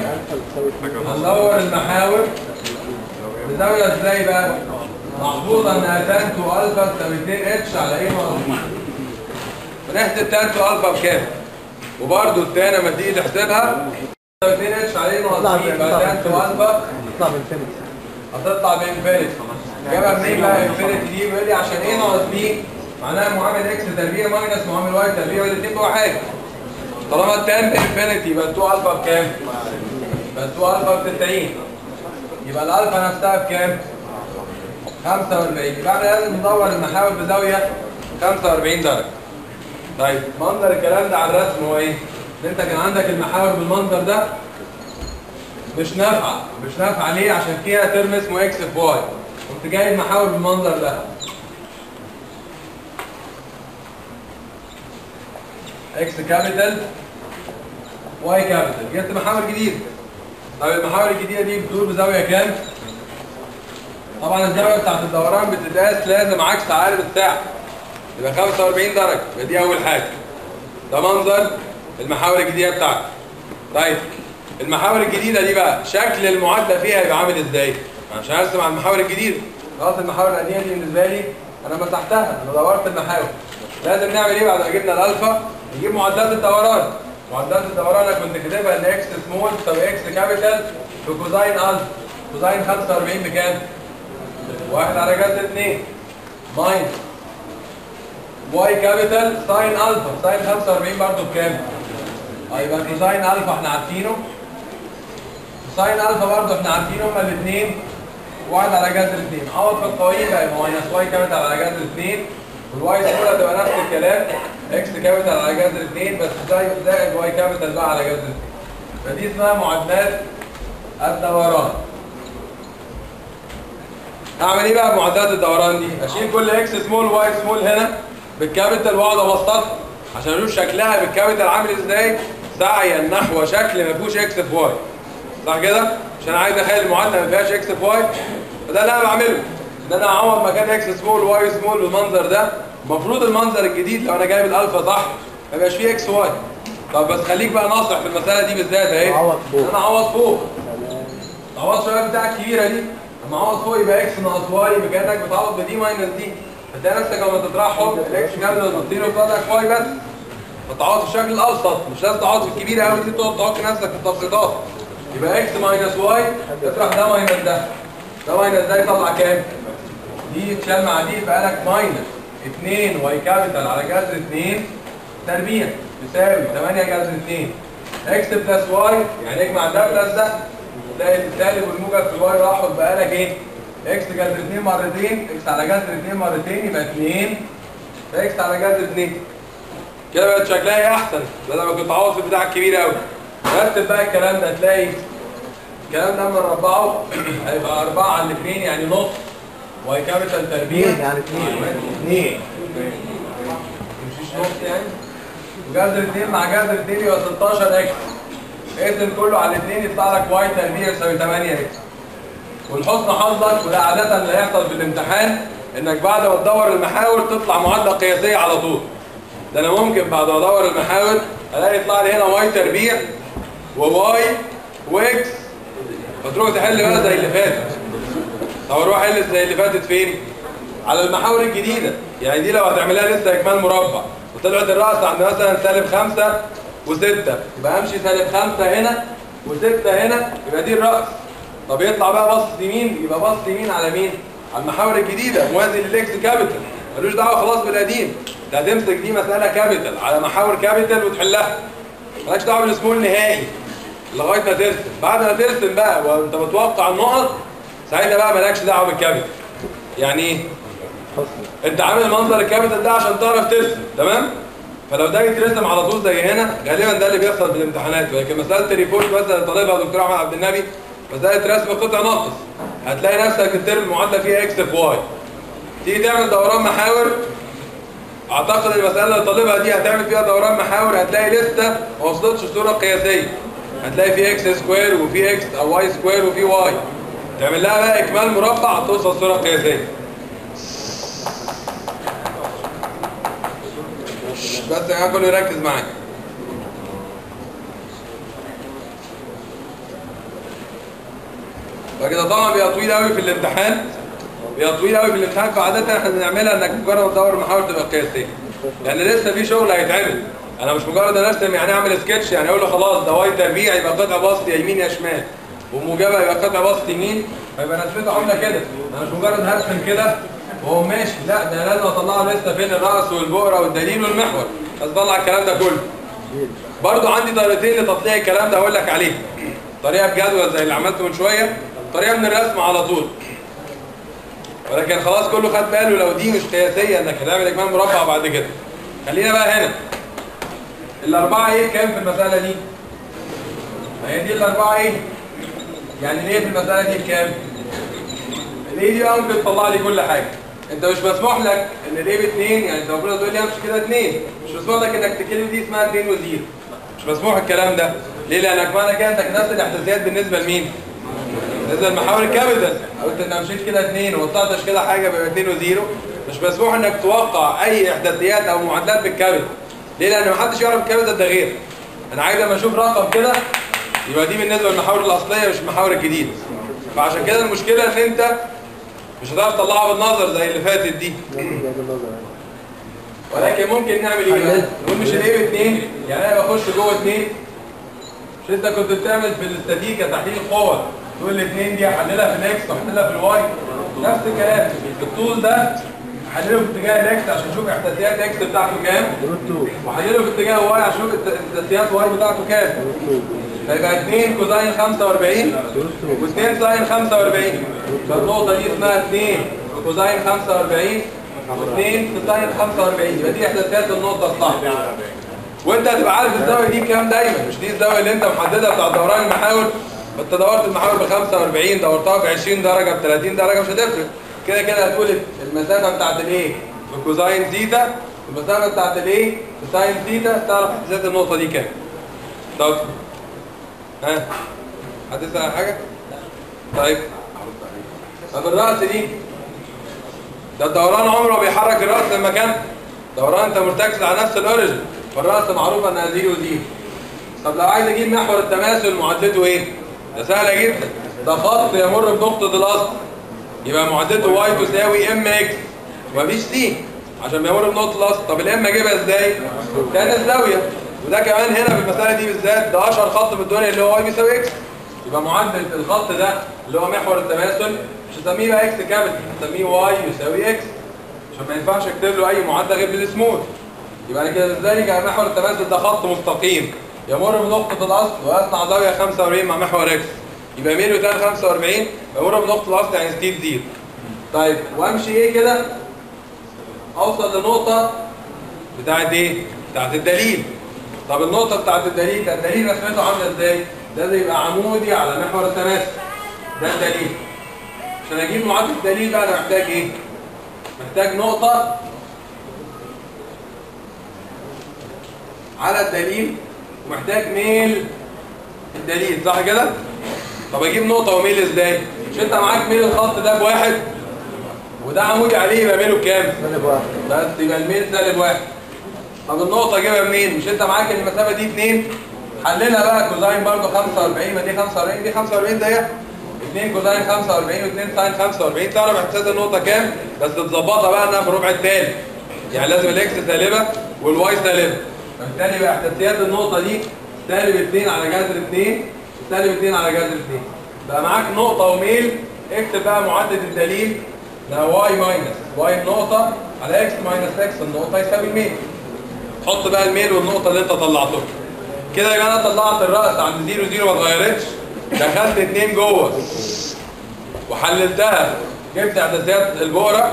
هندور المحاور. بزاويه إزاي بقى؟ محفوظة ان تانتو ألفا تساوي 2 إتش على إيه؟ ناقص بي فنحسب تانتو ألفا بكام؟ وبرده التاني لما تيجي تحسبها. تساوي 2 إتش على إيه؟ بي يبقى تانتو ألفا. اطلع بالفينكس هتطلع بانفينيتي جابها منين بقى؟ إنفينيتي دي؟ بيقول لي عشان إيه ناقص بي معناها معامل إكس تربيع ماينس معامل واي تربيع والاثنين جوه حاجة. طالما التان بانفينيتي يبقى 2 الفا بكام؟ يبقى 2 الفا ب 90 يبقى الالفا نفسها بكام؟ 45 يبقى إحنا لازم ندور المحاور بزاوية 45 درجة. طيب منظر الكلام ده على الرسم هو إيه؟ إن أنت كان عندك المحاور بالمنظر ده مش نافعة. مش نافعة ليه؟ عشان فيها term اسمه x في y قمت جايب محاور بالمنظر ده. x capital y capital. جبت محاور جديد. طب المحاور الجديدة دي بتدور بزاوية كام؟ طبعا الزاوية بتاعت الدوران بتتقاس لازم عكس عقارب الساعة يبقى 45 درجة. يبقى دي أول حاجة. ده منظر المحاور الجديدة بتاعتي. طيب المحاور الجديدة دي بقى شكل المعادلة فيها هيبقى عامل إزاي؟ عشان ارسم على المحاور الجديدة. خلاص المحاور القديمة دي بالنسبة لي أنا مسحتها. أنا دورت المحاور. لازم نعمل إيه بعد ما جبنا الألفا؟ نجيب معادلات الدوران. معادلات الدوران أنا كنت كاتبها ان x small تساوي x capital في cosine الفا cosine 45 بكام؟ 1 على جذر 2 minus y capital sine الفا sine 45 برضه بكام؟ آه يبقى cosine الفا إحنا عارفينه. sine الفا برضه إحنا عارفينه. هما الاثنين واحد على جذر 2 عوض في القوانين بقى minus y capital على جذر 2 والواي سمول هتبقى نفس الكلام. x capital على جذر 2 بس زائد y capital بقى على جذر 2 فدي اسمها معادلات الدوران. أعمل إيه بقى بمعادلات الدوران دي؟ أشيل كل x small y small هنا بال capital واقعد ابسطها عشان أشوف شكلها بال capital عامل إزاي. سعيا نحو شكل ما فيهوش x في y صح كده؟ عشان عايز أخلي المعادلة ما فيهاش x في y فده اللي أنا بعمله. ان أنا اعوض مكان x small y small بالمنظر ده. المفروض المنظر الجديد لو أنا جايب الألفا صح ما يبقاش فيه x y طب بس خليك بقى ناصح في المسألة دي بالذات اهي. أنا اعوض فوق. تعوض شوية بتاعك الكبيرة دي. لما اعوض فوق يبقى x ناقص y يبقى كأنك بتعوض بدي minus دي هتلاقي نفسك لما تطرحهم ال x جنب النقطتين ويطلع لك y بس. فتعوض في الشكل الاوسط مش لازم تعوض في الكبيره قوي دي تقعد تعك نفسك في التبسيطات يبقى x minus y تطرح ده minus ده. ده minus ده يطلع كام؟ دي تشال مع دي يبقى لك minus 2 y capital على جذر 2 تربيع تساوي 8 جذر 2 x plus y يعني اجمع ده plus ده تلاقي السالب والموجب في ال y راحوا يبقى لك إيه؟ إكس جذر 2 مرتين إكس على جذر 2 مرتين يبقى 2 x على جذر 2 كده بقت شكلها إيه احسن بدل ما كنت عاوز البتاع الكبير قوي رتب بقى الكلام ده هتلاقي الكلام ده لما نربعه هيبقى 4 على 2 يعني نص. y capital تربيع يعني اثنين. اثنين. مفيش يعني وجذر 2 مع جذر 2 يبقى 16 x. اقسم كله على 2 يطلع لك y تربيع يساوي 8 x. ولحسن حظك وده عادة اللي هيحصل في الامتحان إنك بعد ما تدور المحاور تطلع معادلة قياسية على طول. ده أنا ممكن بعد ما أدور المحاور ألاقي يطلع لي هنا y تربيع و y و x. فتروح تحل بقى زي اللي فاتت طب أروح احل زي اللي فاتت فين؟ على المحاور الجديدة. يعني دي لو هتعملها لسه اكمال مربع وطلعت الرأس عند مثلا سالب خمسة وستة. يبقى امشي سالب خمسة هنا وستة هنا يبقى دي الرأس. طب يطلع بقى باصص يمين يبقى باصص يمين على مين؟ على المحاور الجديدة. موازي لل x capital. ملوش دعوة خلاص بالقديم. ده هتمسك دي مسألة capital. على محاور capital وتحلها. مالكش دعوة بالسمول نهائي لغاية ما ترسم. بعد ما ترسم بقى وانت متوقع النقط ساعتها بقى مالكش دعوة بال capital يعني إيه؟ أنت عامل منظر ال capital ده عشان تعرف ترسم تمام؟ فلو ده يترسم على طول زي هنا غالبا ده اللي بيحصل في الامتحانات. ولكن مسألة ال report مثلا طالبها دكتور أحمد عبد النبي مسألة رسم قطع ناقص. هتلاقي نفسك ال term المعادله فيها x في y تيجي تعمل دوران محاور. أعتقد المسألة اللي طالبها دي هتعمل فيها دوران محاور هتلاقي لسه ما وصلتش صورة قياسية. هتلاقي في x square وفي x أو y square وفي y تعمل لها بقى إكمال مربع توصل صوره قياسيه بس يا كله يركز معايا. فكده طبعا بيبقى طويل قوي في الامتحان. بيبقى طويل قوي في الامتحان. فعادة إحنا بنعملها إنك مجرد تدور محاور تبقى قياسية. يعني لسه في شغل هيتعمل. أنا مش مجرد أرسم يعني أعمل سكتش يعني أقول له خلاص ده واي تربيع يبقى قطع بسط يا يمين يا شمال. وموجبه يبقى قطع بسط يمين فيبقى نسبته عاملة كده. أنا مش مجرد هرسم كده. وهو ماشي. لا ده لازم اطلع له لسه فين الرأس والبؤرة والدليل والمحور. اطلع الكلام ده كله. برضو عندي طريقتين لتطليع الكلام ده هقول لك عليه طريقة بجدول زي اللي عملته من شوية. طريقة من الرسم على طول. ولكن خلاص كله خد باله لو دي مش قياسية إنك هتعمل اكمال مربع بعد كده. خلينا بقى هنا. الأربعة إيه كام في المسألة دي؟ ما هي دي الأربعة إيه؟ يعني ليه في المسألة دي بكام الايه دي بقى ممكن تطلع لي كل حاجة. أنت مش مسموح لك إن الايه ب 2 يعني أنت المفروض تقول لي أمشي كده 2 مش مسموح لك إنك تكلم دي اسمها 2 وزيرو. مش مسموح الكلام ده. ليه؟ لأنك معنى كده أنت كتبت الاحداثيات بالنسبة لمين؟ بالنسبة لمحاور ال capital قلت إن مشيت كده 2 وما طلعتش كده حاجة بيبقى 2 و zero. مش مسموح إنك توقع أي احداثيات أو معادلات بال capital ليه؟ لأن محدش يعرف ال capital ده غير. أنا عايز لما أشوف رقم كده. يبقى دي بالنسبة للمحاور الأصلية مش المحاور الجديدة. فعشان كده المشكلة إن أنت مش هتعرف تطلعها بالنظر زي اللي فاتت دي. ولكن ممكن نعمل إيه بقى؟ نقول مش ال a باثنين يعني أنا بخش جوه اثنين مش أنت كنت بتعمل في الاستاتيكا تحليل قوة تقول الاثنين دي أحللها في ال x واحللها في ال y. نفس الكلام. الطول ده احلله في اتجاه ال x عشان أشوف إحداثيات x بتاعته كام. واحلله في اتجاه ال y عشان أشوف إحداثيات y بتاعته كام. فيبقى 2 cosine 45 و2 sine 45 فالنقطة دي اسمها 2 cosine 45 و2 sine 45 يبقى دي احداثيات النقطة الصح. وانت هتبقى عارف الزاوية دي بكام دايما؟ مش دي الزاوية اللي انت محددها بتاع دوران المحاور؟ انت دورت المحاور ب 45 دورتها ب 20 درجة ب 30 درجة مش هتفرق. كده كده هتقول المسافة بتاعت ال a؟ ب cosine ثيتا. المسافة بتاعت ال a؟ ب sine ثيتا. تعرف احداثيات النقطة دي كام؟ طب ها؟ حد يسأل حاجة؟ طيب. طب الرأس دي ده الدوران عمره بيحرك الرأس لمكان دوران انت مرتكز على نفس ال origin. فالرأس معروفة إنها zero zero طب لو عايز أجيب محور التماثل معادلته إيه؟ ده سهلة جدا. ده خط يمر بنقطة الأصل. يبقى معادلته y تساوي m x. ومفيش سي عشان بيمر بنقطة الأصل. طب ال m أجيبها إزاي؟ tan الزاوية. وده كمان هنا في المسألة دي بالذات ده أشهر خط في الدنيا اللي هو y بيساوي x. يبقى معادلة الخط ده اللي هو محور التماثل مش هسميه بقى x capital هسميه y يساوي x. عشان ما ينفعش اكتب له أي معادلة غير بالسمول يبقى أنا كده كان محور التماثل ده خط مستقيم. يمر بنقطة الأصل ويصنع زاوية 45 مع محور x. يبقى ميله tan 45 يمر بنقطة الأصل يعني ستيل زيرو. طيب وأمشي إيه كده؟ أوصل لنقطة بتاعت إيه؟ بتاعت الدليل. طب النقطة بتاعت الدليل ده الدليل رسمته عاملة إزاي؟ ده زي يبقى عمودي على محور التماثل ده الدليل. عشان أجيب معادلة الدليل بقى أنا محتاج إيه؟ محتاج نقطة على الدليل ومحتاج ميل الدليل صح كده؟ طب أجيب نقطة وميل إزاي؟ مش أنت معاك ميل الخط ده بواحد؟ وده عمودي عليه يبقى ميله بكام؟ سالب واحد بس يبقى الميل سالب واحد طب النقطة اجيبها منين؟ مش أنت معاك المسافة دي 2 حللها بقى cosine برضه 45 ما دي 45 دي 45 ده 2 cosine 45 و2 sine 45 تعرف إحداثيات النقطة كام؟ بس تظبطها بقى إنها في الربع الثالث يعني لازم ال x سالبة وال y سالبة. فبالتالي بقى إحداثيات النقطة دي سالب 2 على جذر 2 سالب 2 على جذر 2 بقى معاك نقطة وميل اكتب بقى معادلة الدليل ده y minus y النقطة على x minus x النقطة يساوي الميل. حط بقى الميل والنقطة اللي انت طلعتهم كده يبقى أنا طلعت الرأس عند 0 0 ما اتغيرتش. دخلت اتنين جوه. وحللتها. جبت احداثيات البؤرة.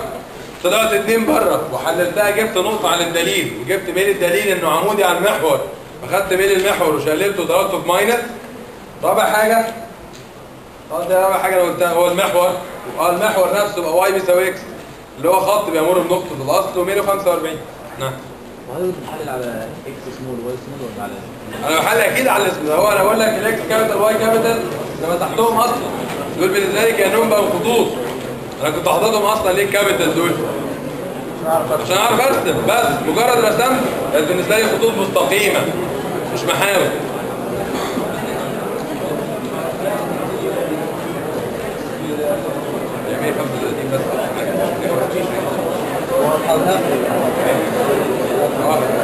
طلعت اتنين بره. وحللتها. جبت نقطة على الدليل. وجبت ميل الدليل انه عمودي على المحور. فخدت ميل المحور وشقلبته وضربته ب minus رابع حاجة. آه ده رابع حاجة أنا قلتها. هو المحور. آه المحور نفسه يبقى y بيساوي x. اللي هو خط بيمر بنقطة الأصل وميله 45 نعم. وهل بتحلل على x small y small ولا على أنا بحل أكيد على الاسم هو أنا بقول لك ال x capital y capital لما تحتهم أصلا. دول بالنسبة لي كأنهم بقوا خطوط. أنا كنت حاططهم أصلا ليه ال capital دول؟ عشان أعرف أرسم. بس مجرد رسمت بقت بالنسبة لي خطوط مستقيمة. مش محاور. يعني 35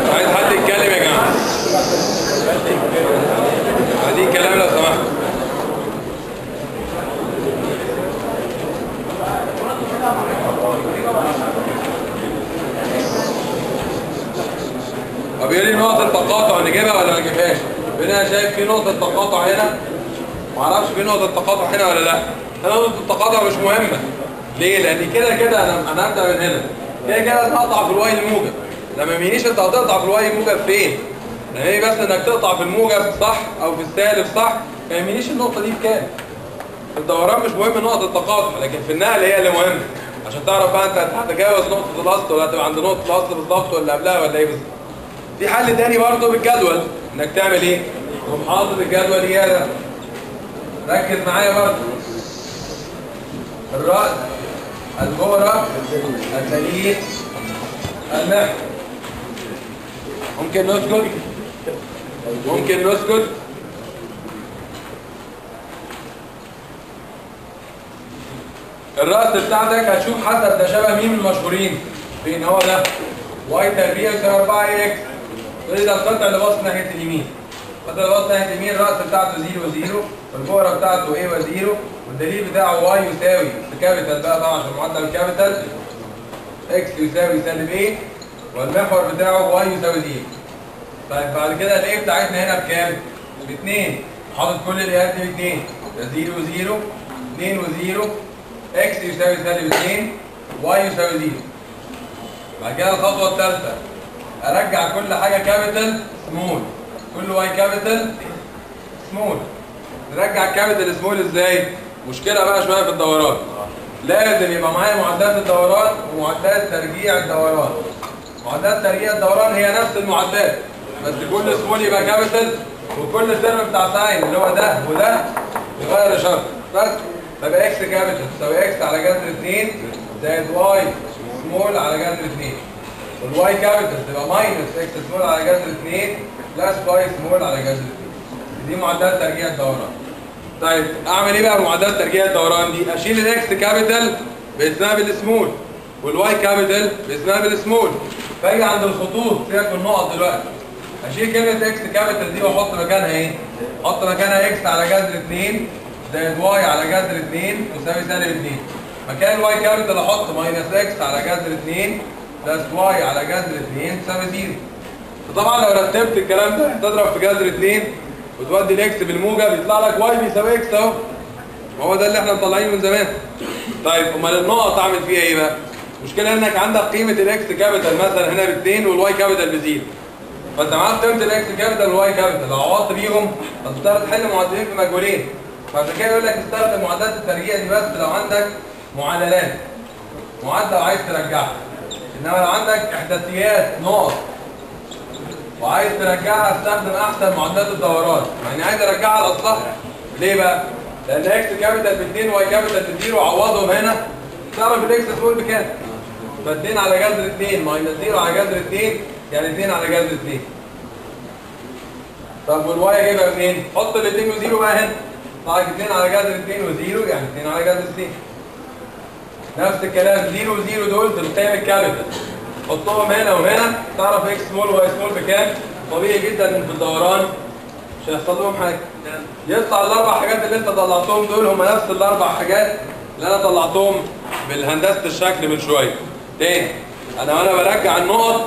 بس عايز حد يتكلم يا جماعة عايزين كلام لو سمحت هنا شايف في نقطة تقاطع هنا؟ معرفش في نقطة تقاطع هنا ولا لا. نقطة التقاطع مش مهمة. ليه؟ لأن كده كده أنا أنا هبدأ من هنا. كده كده هتقطع في ال y الموجب. لما يهمنيش أنت هتقطع في ال y الموجب فين؟ يعني بس إنك تقطع في الموجب صح أو في السالب صح ما يهمنيش النقطة دي بكام. في الدوران مش مهم نقطة التقاطع لكن في النقل هي اللي مهمة. عشان تعرف بقى أنت هتتجاوز نقطة الأصل ولا هتبقى عند نقطة الأصل بالظبط ولا قبلها ولا إيه بالظبط. في حل تاني برضه بالجدول. إنك تعمل إيه؟ تقوم حاطط الجدول هنا ركز معايا برضه. الراس البؤرة الدليل المحور ممكن نسكت؟ ممكن نسكت؟ الرأس بتاعتك هتشوف حسب ده شبه مين من المشهورين. فين هو ده؟ y تربيع يساوي 4 x القطع اللي باص ناحية اليمين. اللي باص ناحية اليمين الرأس بتاعته 0 و0 والبؤرة بتاعته a و0 والدليل بتاعه y يساوي ب capital بقى طبعا عشان معادلات ال capital x يساوي سالب a والمحور بتاعه y يساوي 0 طيب بعد كده ال a بتاعتنا هنا بكام؟ ب 2 حاطط كل ال a ات دي ب 2 ده 0 و0 2 و0 x يساوي سالب 2 y يساوي 0 بعد كده الخطوة الثالثة. أرجع كل حاجة capital small كل y capital small نرجع ال capital small إزاي؟ مشكلة بقى شوية في الدوران لازم يبقى معايا معادلات الدوران ومعادلات ترجيع الدوران معادلات ترجيع الدوران هي نفس المعادلات بس كل small يبقى capital وكل term بتاع sine اللي هو ده وده يغير إشارته بس تبقى x capital تساوي x على جذر 2 زائد y small على جذر 2 وال y capital تبقى minus x small على جذر 2 plus y small على جذر 2 دي معادلات ترجيع الدوران طيب أعمل إيه بقى بمعادلات ترجيع الدوران دي أشيل ال x capital باسمها بال small. وال y capital باسمها بال small. فاجي عند الخطوط سيبك من النقط دلوقتي. أشيل كلمة x capital دي وأحط مكانها إيه؟ أحط مكانها x على جذر 2 زائد y على جذر 2 تساوي سالب 2 مكان ال y capital أحط minus x على جذر 2 plus y على جذر 2 تساوي 0 فطبعا لو رتبت الكلام ده تضرب في جذر 2 وتودي ال x بالموجب يطلع لك y بيساوي x أهو. ما هو ده اللي إحنا مطلعينه من زمان. طيب أمال النقط أعمل فيها إيه بقى؟ المشكلة إنك عندك قيمة ال x capital مثلا هنا ب 2 وال y capital ب 0 فأنت معاك قيمة ال x capital وال y capital لو عوضت بيهم هتضطر تحل معادلين في مجهولين. فعشان كده يقول لك استخدم معادلات الترجيع دي بس لو عندك معادلات. معادلة وعايز ترجعها. إنما لو عندك إحداثيات نقط. وعايز ترجعها استخدم أحسن معادلات الدوران يعني عايز أرجعها لاصلها ليه بقى؟ لأن x capital ب 2 y capital ب 0 وعوضهم هنا. تعرف الاكس سمول بكام؟ ف 2 على جذر 2 minus 0 على جذر 2 يعني 2 على جذر 2 طب وال y اجيبها منين؟ حط ال 2 و0 بقى هنا. طلع 2 على جذر 2 و0 يعني 2 على جذر 2 نفس الكلام 0 و0 دول القيم ال capital حطهم هنا وهنا. تعرف x small y small بكام؟ طبيعي جدا في الدوران مش هيحصل لهم حاجة. يطلع الأربع حاجات اللي أنت طلعتهم دول هم نفس الأربع حاجات اللي أنا طلعتهم بالهندسة الشكل من شوية. تاني أنا وأنا برجع النقط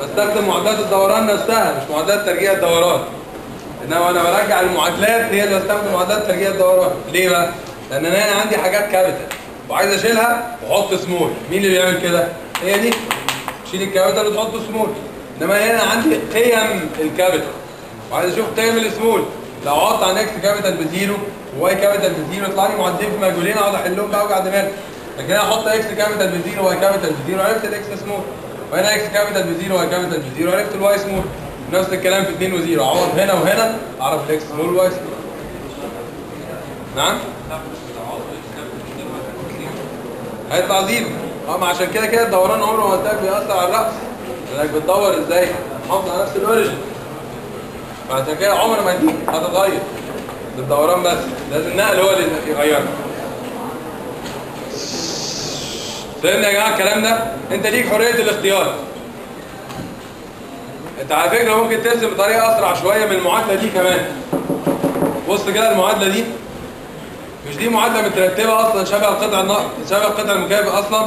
بستخدم معادلات الدوران نفسها مش معادلات ترجيع الدوران. إنما وأنا برجع المعادلات هي اللي بستخدم معادلات ترجيع الدوران. ليه بقى؟ لأن أنا هنا عندي حاجات capital وعايز اشيلها واحط سمول. مين اللي بيعمل كده؟ هي دي. شيل ال capital وتحط small. إنما هنا عندي قيم ال capital وعايز أشوف قيم السمول. لو عوضت عن x capital ب zero و y capital ب zero يطلع لي معدلين في مجهولين أقعد احلهم بقى اوجع دماغي. لكن أنا أحط إكس كابيتال بزيرو وواي كابيتال بزيرو عرفت الاكس سمول. وهنا إكس كابيتال بزيرو وواي كابيتال بزيرو عرفت الواي سمول. نفس الكلام في 2 و0 اعوض هنا وهنا أعرف ال x small وال y small. نعم؟ هيطلع zero آه ما عشان كده كده الدوران عمره ما قلت بيأثر على الرأس لأنك بتدور إزاي؟ محافظ على نفس ال origin فعشان كده عمر ما دي هتتغير. بالدوران بس. لازم النقل هو اللي يغيرها فهمنا يا جماعة الكلام ده؟ انت ليك حرية الاختيار. انت على فكرة ممكن ترسم بطريقة أسرع شوية من المعادلة دي كمان. بص كده المعادلة دي. مش دي معادلة مترتبة أصلا شبه القطع النقط شبه القطع المكافئ أصلا.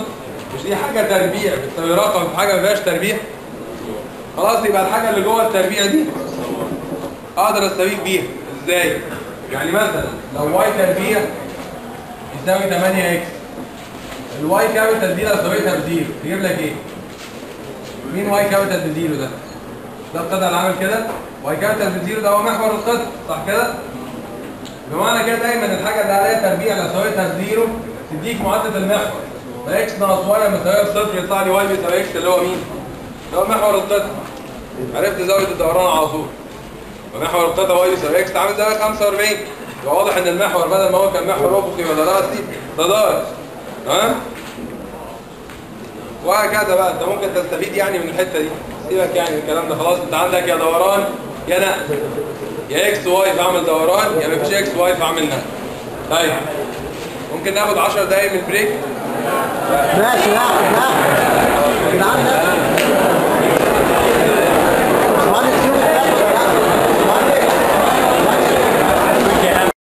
مش دي حاجة تربيع بتساوي رقم في حاجة ما فيهاش تربيع. خلاص يبقى الحاجة اللي جوه التربيع دي أقدر أستفيد بيها. إزاي؟ يعني مثلا لو y تربيع يساوي 8 x. ال y capital دي لو سويتها ب zero تجيب لك إيه؟ مين y capital ب zero ده؟ ده القطع اللي عامل كده؟ y capital ب zero ده هو محور القطع صح كده؟ بمعنى كده دايما الحاجة اللي عليها تربيع لو سويتها ب zero تديك معادله المحور. ف x ناقص y لما تساويها بصفر يطلع لي y بيساوي x اللي هو مين؟ اللي هو محور القطع عرفت زاوية الدوران على طول. ومحور القطع y يساوي x عامل زاوية 45 يبقى واضح إن المحور بدل ما هو كان محور افقي ولا رأسي ده دار تمام؟ وهكذا بقى. أنت ممكن تستفيد يعني من الحتة دي. سيبك يعني الكلام ده. خلاص أنت عندك يا دوران يا نقل. يا x y فاعمل دوران يا مفيش x y فاعمل نقل طيب ممكن ناخد 10 دقايق من ال break ماشي ناخد ناخد